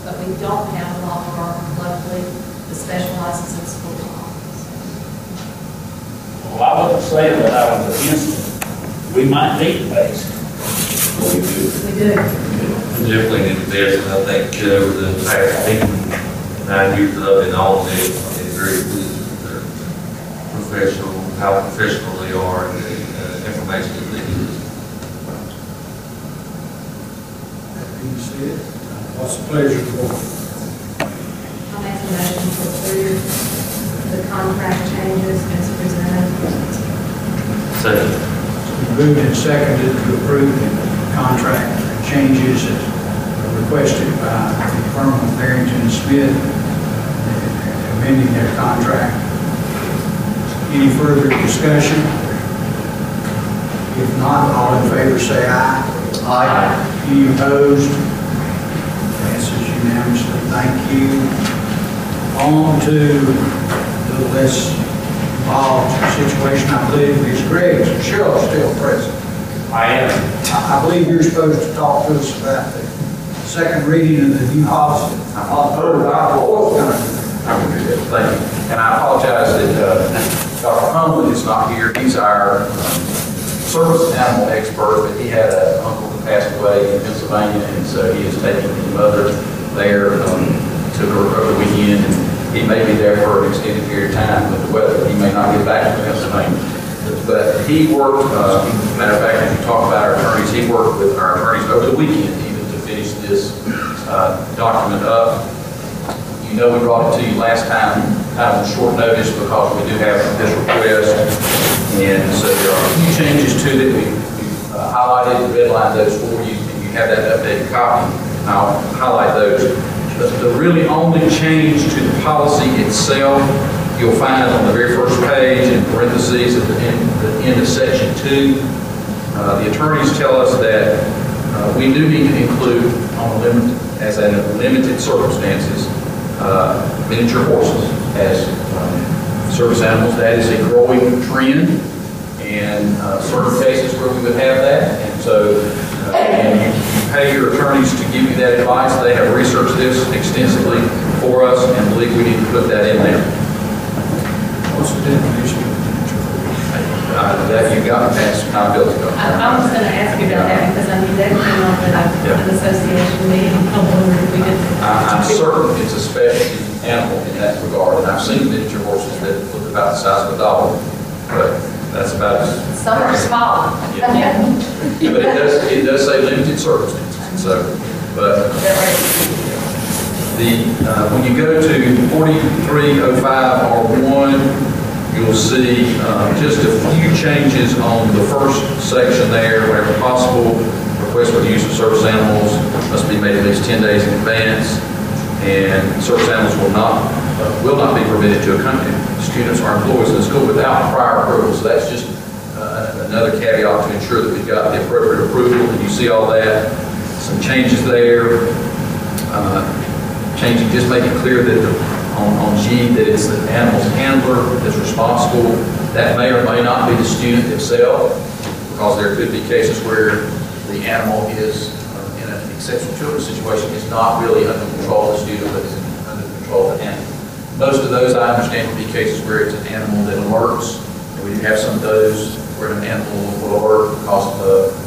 but we don't have a law firm locally that specializes in school law. Well, I wasn't saying that I was against it. We might need the base. We do. We Definitely need to invest, and I think uh, over the past eight, nine years that I've been on it, and very pleased with their professional, how professional they are and the uh, information that they give. That being said, what's the pleasure of the board? I'll make a motion to approve the contract changes as presented. Second. Moved and seconded to approve the contract changes as requested by the firm of Tharrington and Smith, uh, amending their contract. Any further discussion? If not, all in favor say aye. Aye. Any opposed? Unanimously. Thank you. On to the less involved situation, I believe, is Greg Cheryl still present. I am. I I believe you're supposed to talk to us about the second reading of the new policy. Oh, I was gonna. I will do that, thank you. And I apologize that uh, Dr. Humlin is not here. He's our um, service animal expert, but he had an uncle who passed away in Pennsylvania, and so he is taking his mother there, um, took over the weekend, and he may be there for an extended period of time with the weather. He may not get back to Pennsylvania. But he worked, uh, matter of fact, as you talk about our attorneys, he worked with our attorneys over the weekend even to finish this uh, document up. You know, we brought it to you last time, kind of short notice because we do have this request. And so there are a few changes to. We we, uh, highlighted, redlined those for you, and you have that updated copy. I'll highlight those. The the really only change to the policy itself, you'll find on the very first page in parentheses at the end, the end of section two. Uh, The attorneys tell us that uh, we do need to include on a limit, as in limited circumstances, uh, miniature horses as um, service animals. That is a growing trend and uh, certain cases where we would have that. And so, uh, and pay your attorneys to give you that advice. They have researched this extensively for us and believe we need to put that in there. What's the definition of uh, That you got past accountability. I I was going to ask you about that because I knew that came up at a- an association meeting. I wondered if we could. I- I'm certain it's a specialty animal in that regard, and I've seen miniature horses that look about the size of a dog, but that's about it. Some are small. But it does, it does say limited circumstances, and so, but the, uh, when you go to 4305 R1, you'll see uh, just a few changes on the first section there, wherever possible. Request for the use of service animals must be made at least 10 days in advance, and service animals will not, uh, will not be permitted to accompany students or employees in the school without prior approval. So that's just uh, another caveat to ensure that we've got the appropriate approval, and you see all that. Some changes there. Uh, Changing, just making clear that the- on, on G, that it's the animal's handler that's responsible. That may or may not be the student itself, because there could be cases where the animal is uh, in an exceptional children's situation, is not really under control of the student, but is under control of the animal. Most of those, I understand, would be cases where it's an animal that alerts, and we do have some of those where an animal will alert because of uh,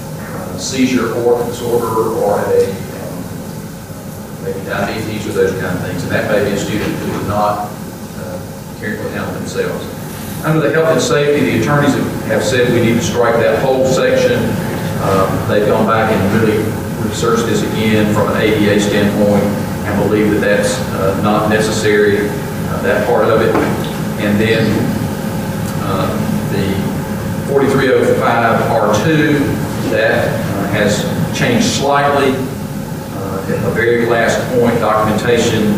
seizure or disorder or a um, maybe diabetes or those kind of things. And that may be a student who is not uh, the animal themselves. Under the health and safety, the attorneys have said we need to strike that whole section. Um, They've gone back and really researched this again from an ADA standpoint and believe that that's uh, not necessary, uh, that part of it. And then uh, the 4305R2, that uh, has changed slightly. Uh, At the very last point, documentation,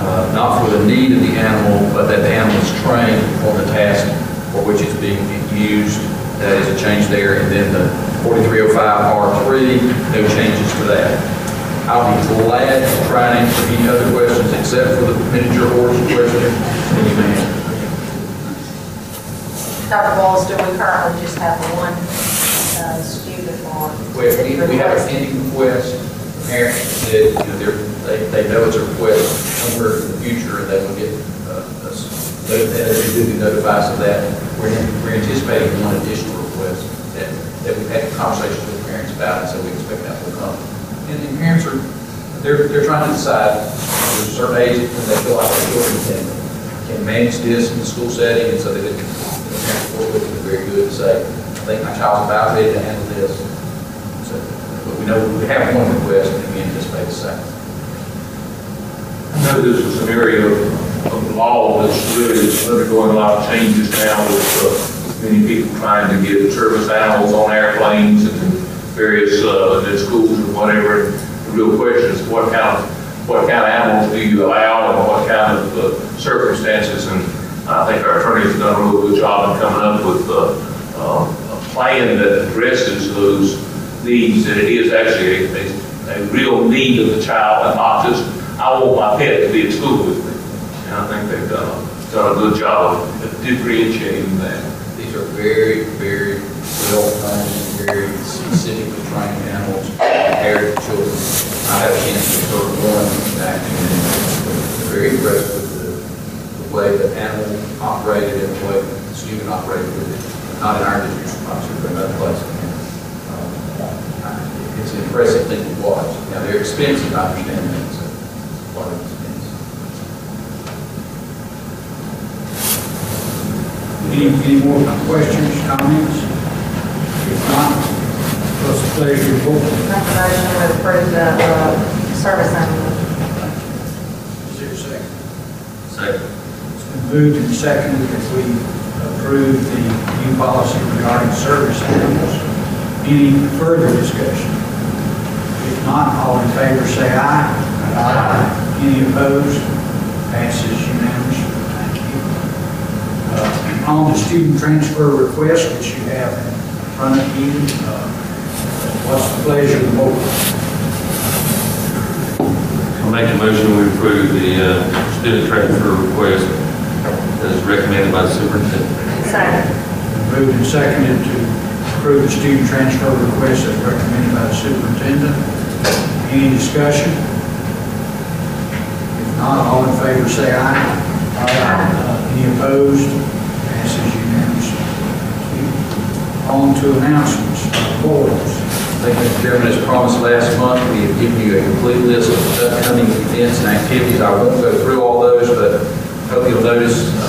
uh, not for the need of the animal, but that the animal is trained for the task for which it's being used. That is a change there. And then the 4305R3, no changes to that. I'll be glad to try and answer any other questions except for the miniature horse question. Any man. Dr. Walls, do we currently just have one uh, student on? We, we we have a pending request, parents that, you know, they're, they, they know it's a request somewhere in the future, and they will get, uh, us, they, do notify us of that. We're, we're anticipating one additional request that, that we've had conversations with parents about, and so we expect that will come. And the parents are, they're, they're trying to decide, there's a certain age when they feel like their children can, can manage this in the school setting, and so they, the parents work with them very good to say, think my child's about ready to handle this. So, But we know, we have one request, and we anticipate a second. I know this is an area of of law that's really undergoing a lot of changes now with uh, many people trying to get service animals on airplanes and various, uh, in schools and whatever. The real question is what kind of, what kind of animals do you allow and what kind of uh, circumstances? And I think our attorney has done a real good job in coming up with uh, uh, plan that addresses those needs, that it is actually a, a, a real need of the child and not just, I want my pet to be at school with me. And I think they've done, a- done a good job of differentiating that. These are very, very well-trained, very specifically trained animals compared to children. I had a chance to observe one back and very impressed with the, the way the animal operated and the way the student operated with it. Not in our district, obviously, but another place. Um, It's an impressive thing to watch. Now, they're expensive, I understand that, it's a lot of expense. Any, any more questions, comments? If not, what's the pleasure of the board? Make a motion to approve the uh, service animal. Is there a second? Second. It's been moved and seconded that we approve the new policy regarding service animals. Any further discussion? If not, all in favor say aye. Aye. Any opposed? Passes unanimously. Thank you. Uh, On the student transfer request that you have in front of you, uh, what's the pleasure of the board? I'll make a motion we approve the uh, student transfer request as recommended by the superintendent. Second. Moved and seconded to approve the student transfer request as recommended by the superintendent. Any discussion? If not, all in favor say aye. Aye. Any opposed? Passes unanimously. On to announcements, boards. Thank you, Mr. Chairman. As promised last month, we have given you a complete list of upcoming events and activities. I won't go through all those, but hope you'll notice, we've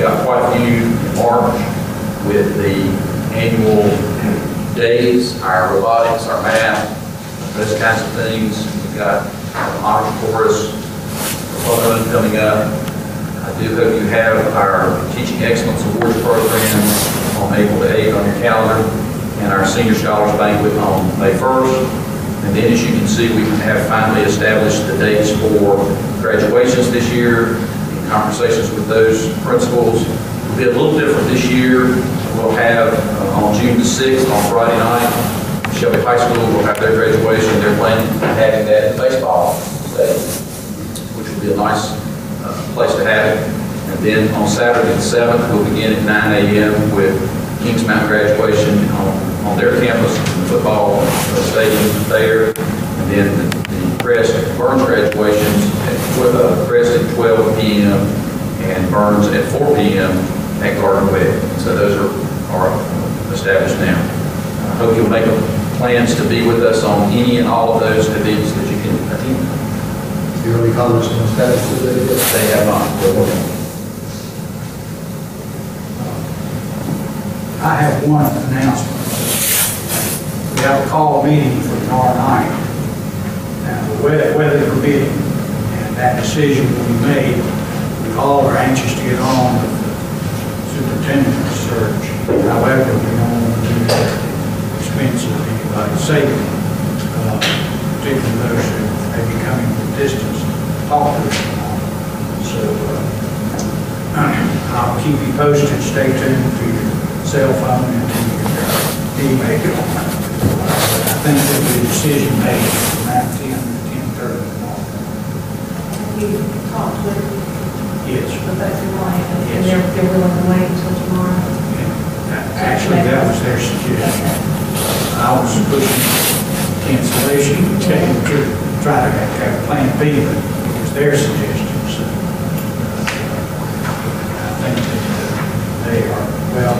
got quite a few March with the annual days, our robotics, our math, those kinds of things. We've got chorus, fun coming up. I do hope you have our Teaching Excellence Awards program on April the 8th on your calendar, and our Senior Scholars Banquet on May 1st. And then, as you can see, we have finally established the dates for graduations this year, conversations with those principals. It'll be a little different this year. We'll have, uh, on June the 6th, on Friday night, Shelby High School will have their graduation. They're planning on having that at the baseball stadium which will be a nice uh, place to have it. And then on Saturday the 7th, we'll begin at 9 a.m. with Kings Mountain graduation on, on their campus, the football uh, stadium there. And then the the Crest Burns graduations uh, Crest at 12 p.m. and Burns at 4 p.m. at Gardner-Webb. So those are, are established now. I hope you'll make plans to be with us on any and all of those events that you can attend. The early college status today. They have not. They're working. I have one announcement. We have a call meeting for tomorrow night. Now, the weather, weather permitting, and that decision will be made. We all are anxious to get on with the superintendent search. However, we don't want to do the expense of anybody's safety, uh, particularly those who may be coming from distance to talk to us. So, uh, *clears throat* I'll keep you posted, stay tuned to your cell phone and to your email. I think there'll be a decision made around ten, ten thirty tomorrow. You talked with Yes. the basic line, and Yes. they're, they're willing to wait until tomorrow. Actually, that was their suggestion. I was pushing cancellation, to try to have a plan B, but it was their suggestion, so. I think that uh, they are well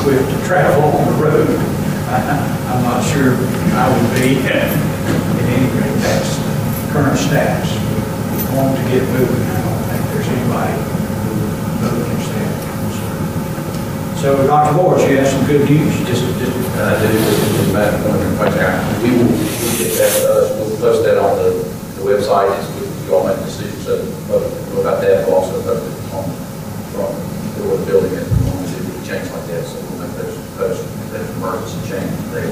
equipped to travel on the road. *laughs* I'm not sure I would be, *laughs* at any rate, that's the current status. We want to get moving, I don't think there's anybody who would vote against. So, Dr. Morris, you have some good news, just, just Uh, do this is about one of point out. We will, we'll get that, uh, we'll post that on the, the website, as we, we all make decisions, so, uh, about that, we'll also post it on, from the building, and we want to change like that, so we'll make those posts, that emergency change there.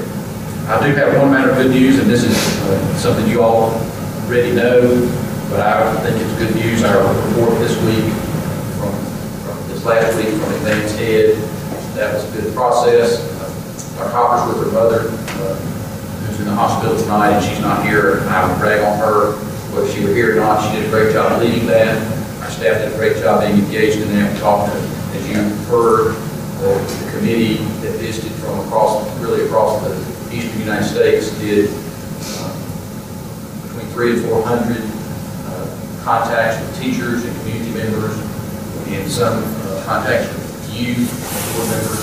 I do have one matter of good news, and this is uh, something you all already know, but I think it's good news, our report this week from, from this last week from AdvancED, that was a good process. Dr. Hopper's with her mother, uh, who's in the hospital tonight, and she's not here. I would brag on her, whether she were here or not, she did a great job leading that. Our staff did a great job being engaged in that, We talked to, as you heard, the the committee that visited from across, really across the eastern United States did uh, between three and four hundred uh, contacts with teachers and community members, and some uh, contacts with youth, board members,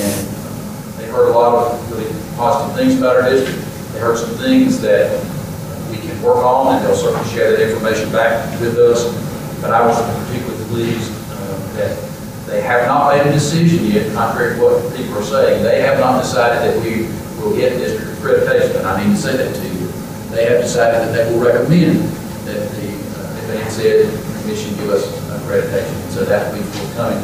And they heard a lot of really positive things about our district. They heard some things that we can work on, and they'll certainly share that information back with us. But I was particularly pleased uh, that they have not made a decision yet, contrary to what people are saying. They have not decided that we will get district accreditation, and I need to say that to you. They have decided that they will recommend uh, AdvancED Commission give us accreditation, so that will be forthcoming.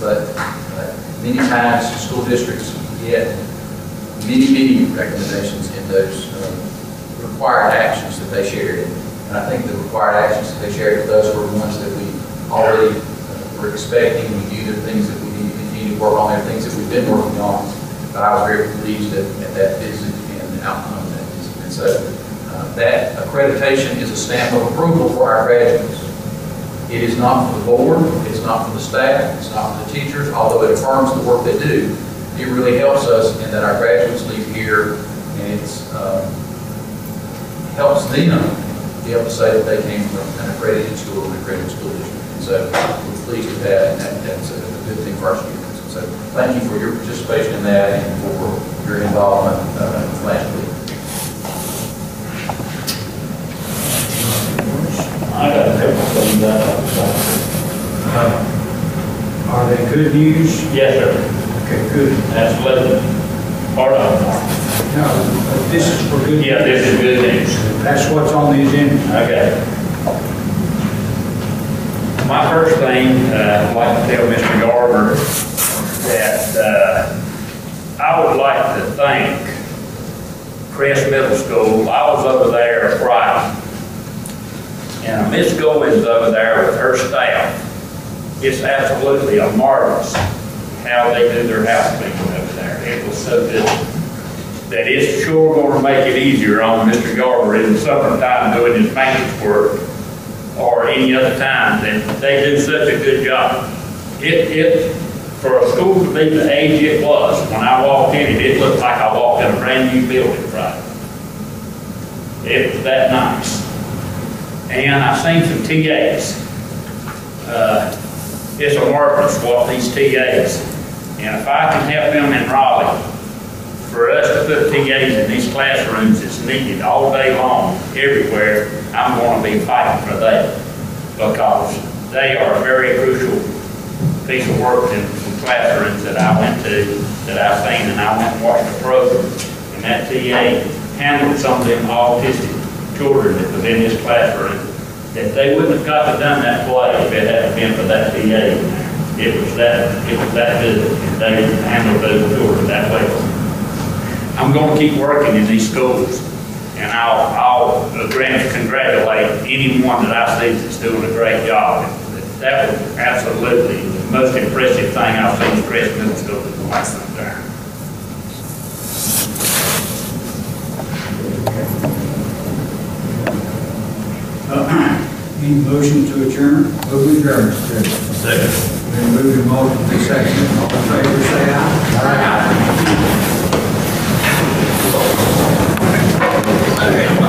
But uh, many times, school districts get many, many recommendations in those uh, required actions that they shared. And I think the required actions that they shared with us were ones that we already uh, were expecting. We knew the things that we need to continue to work on, and things that we've been working on. But I was very pleased at, at that visit and the outcome of that visit. And so that accreditation is a stamp of approval for our graduates. It is not for the board, it's not for the staff, it's not for the teachers, although it affirms the work they do. It really helps us in that our graduates leave here and it um, helps them be able to say that they came from an accredited school, an accredited school district. And so we're pleased with that, and that, that's a good thing for our students. And so thank you for your participation in that and for your involvement uh, last week. I got a couple things that I would like Uh, Are they good news? Yes, sir. Okay, good. That's what part of are. No, but this is for good. Yeah, this is good news. That's what's on the agenda. Okay. My first thing, uh, I'd like to tell Mr. Garber that, uh, I would like to thank Crest Middle School. I was over there Friday. And Miss Goins over there with her staff. It's absolutely a marvelous how they do their housekeeping over there. It was so good that it's sure gonna make it easier on Mr. Garber in the summertime doing his maintenance work or any other time, and they do such a good job. It, it, for a school to be the age it was, when I walked in, it, it looked like I walked in a brand new building Friday. It was that nice. And I've seen some TAs. Uh, it's a marvelous what these TAs, and if I can help them in Raleigh, for us to put TAs in these classrooms that's needed all day long, everywhere, I'm going to be fighting for that. Because they are a very crucial piece of work in some classrooms that I went to, that I've seen, and I went and watched the program. And that TA handled some of them autistic children that was in this classroom, that they wouldn't have got to done that play if it hadn't been for that TA. It was that, it was that good, and they handled those children that way. I'm going to keep working in these schools, and I'll, I'll congratulate anyone that I see that's doing a great job. That was absolutely the most impressive thing I've seen in Crest Middle School in the last time. Any motion to adjourn? Move adjourned. Second. Been moved and motioned in second. All in favor, say aye. Aye. Okay.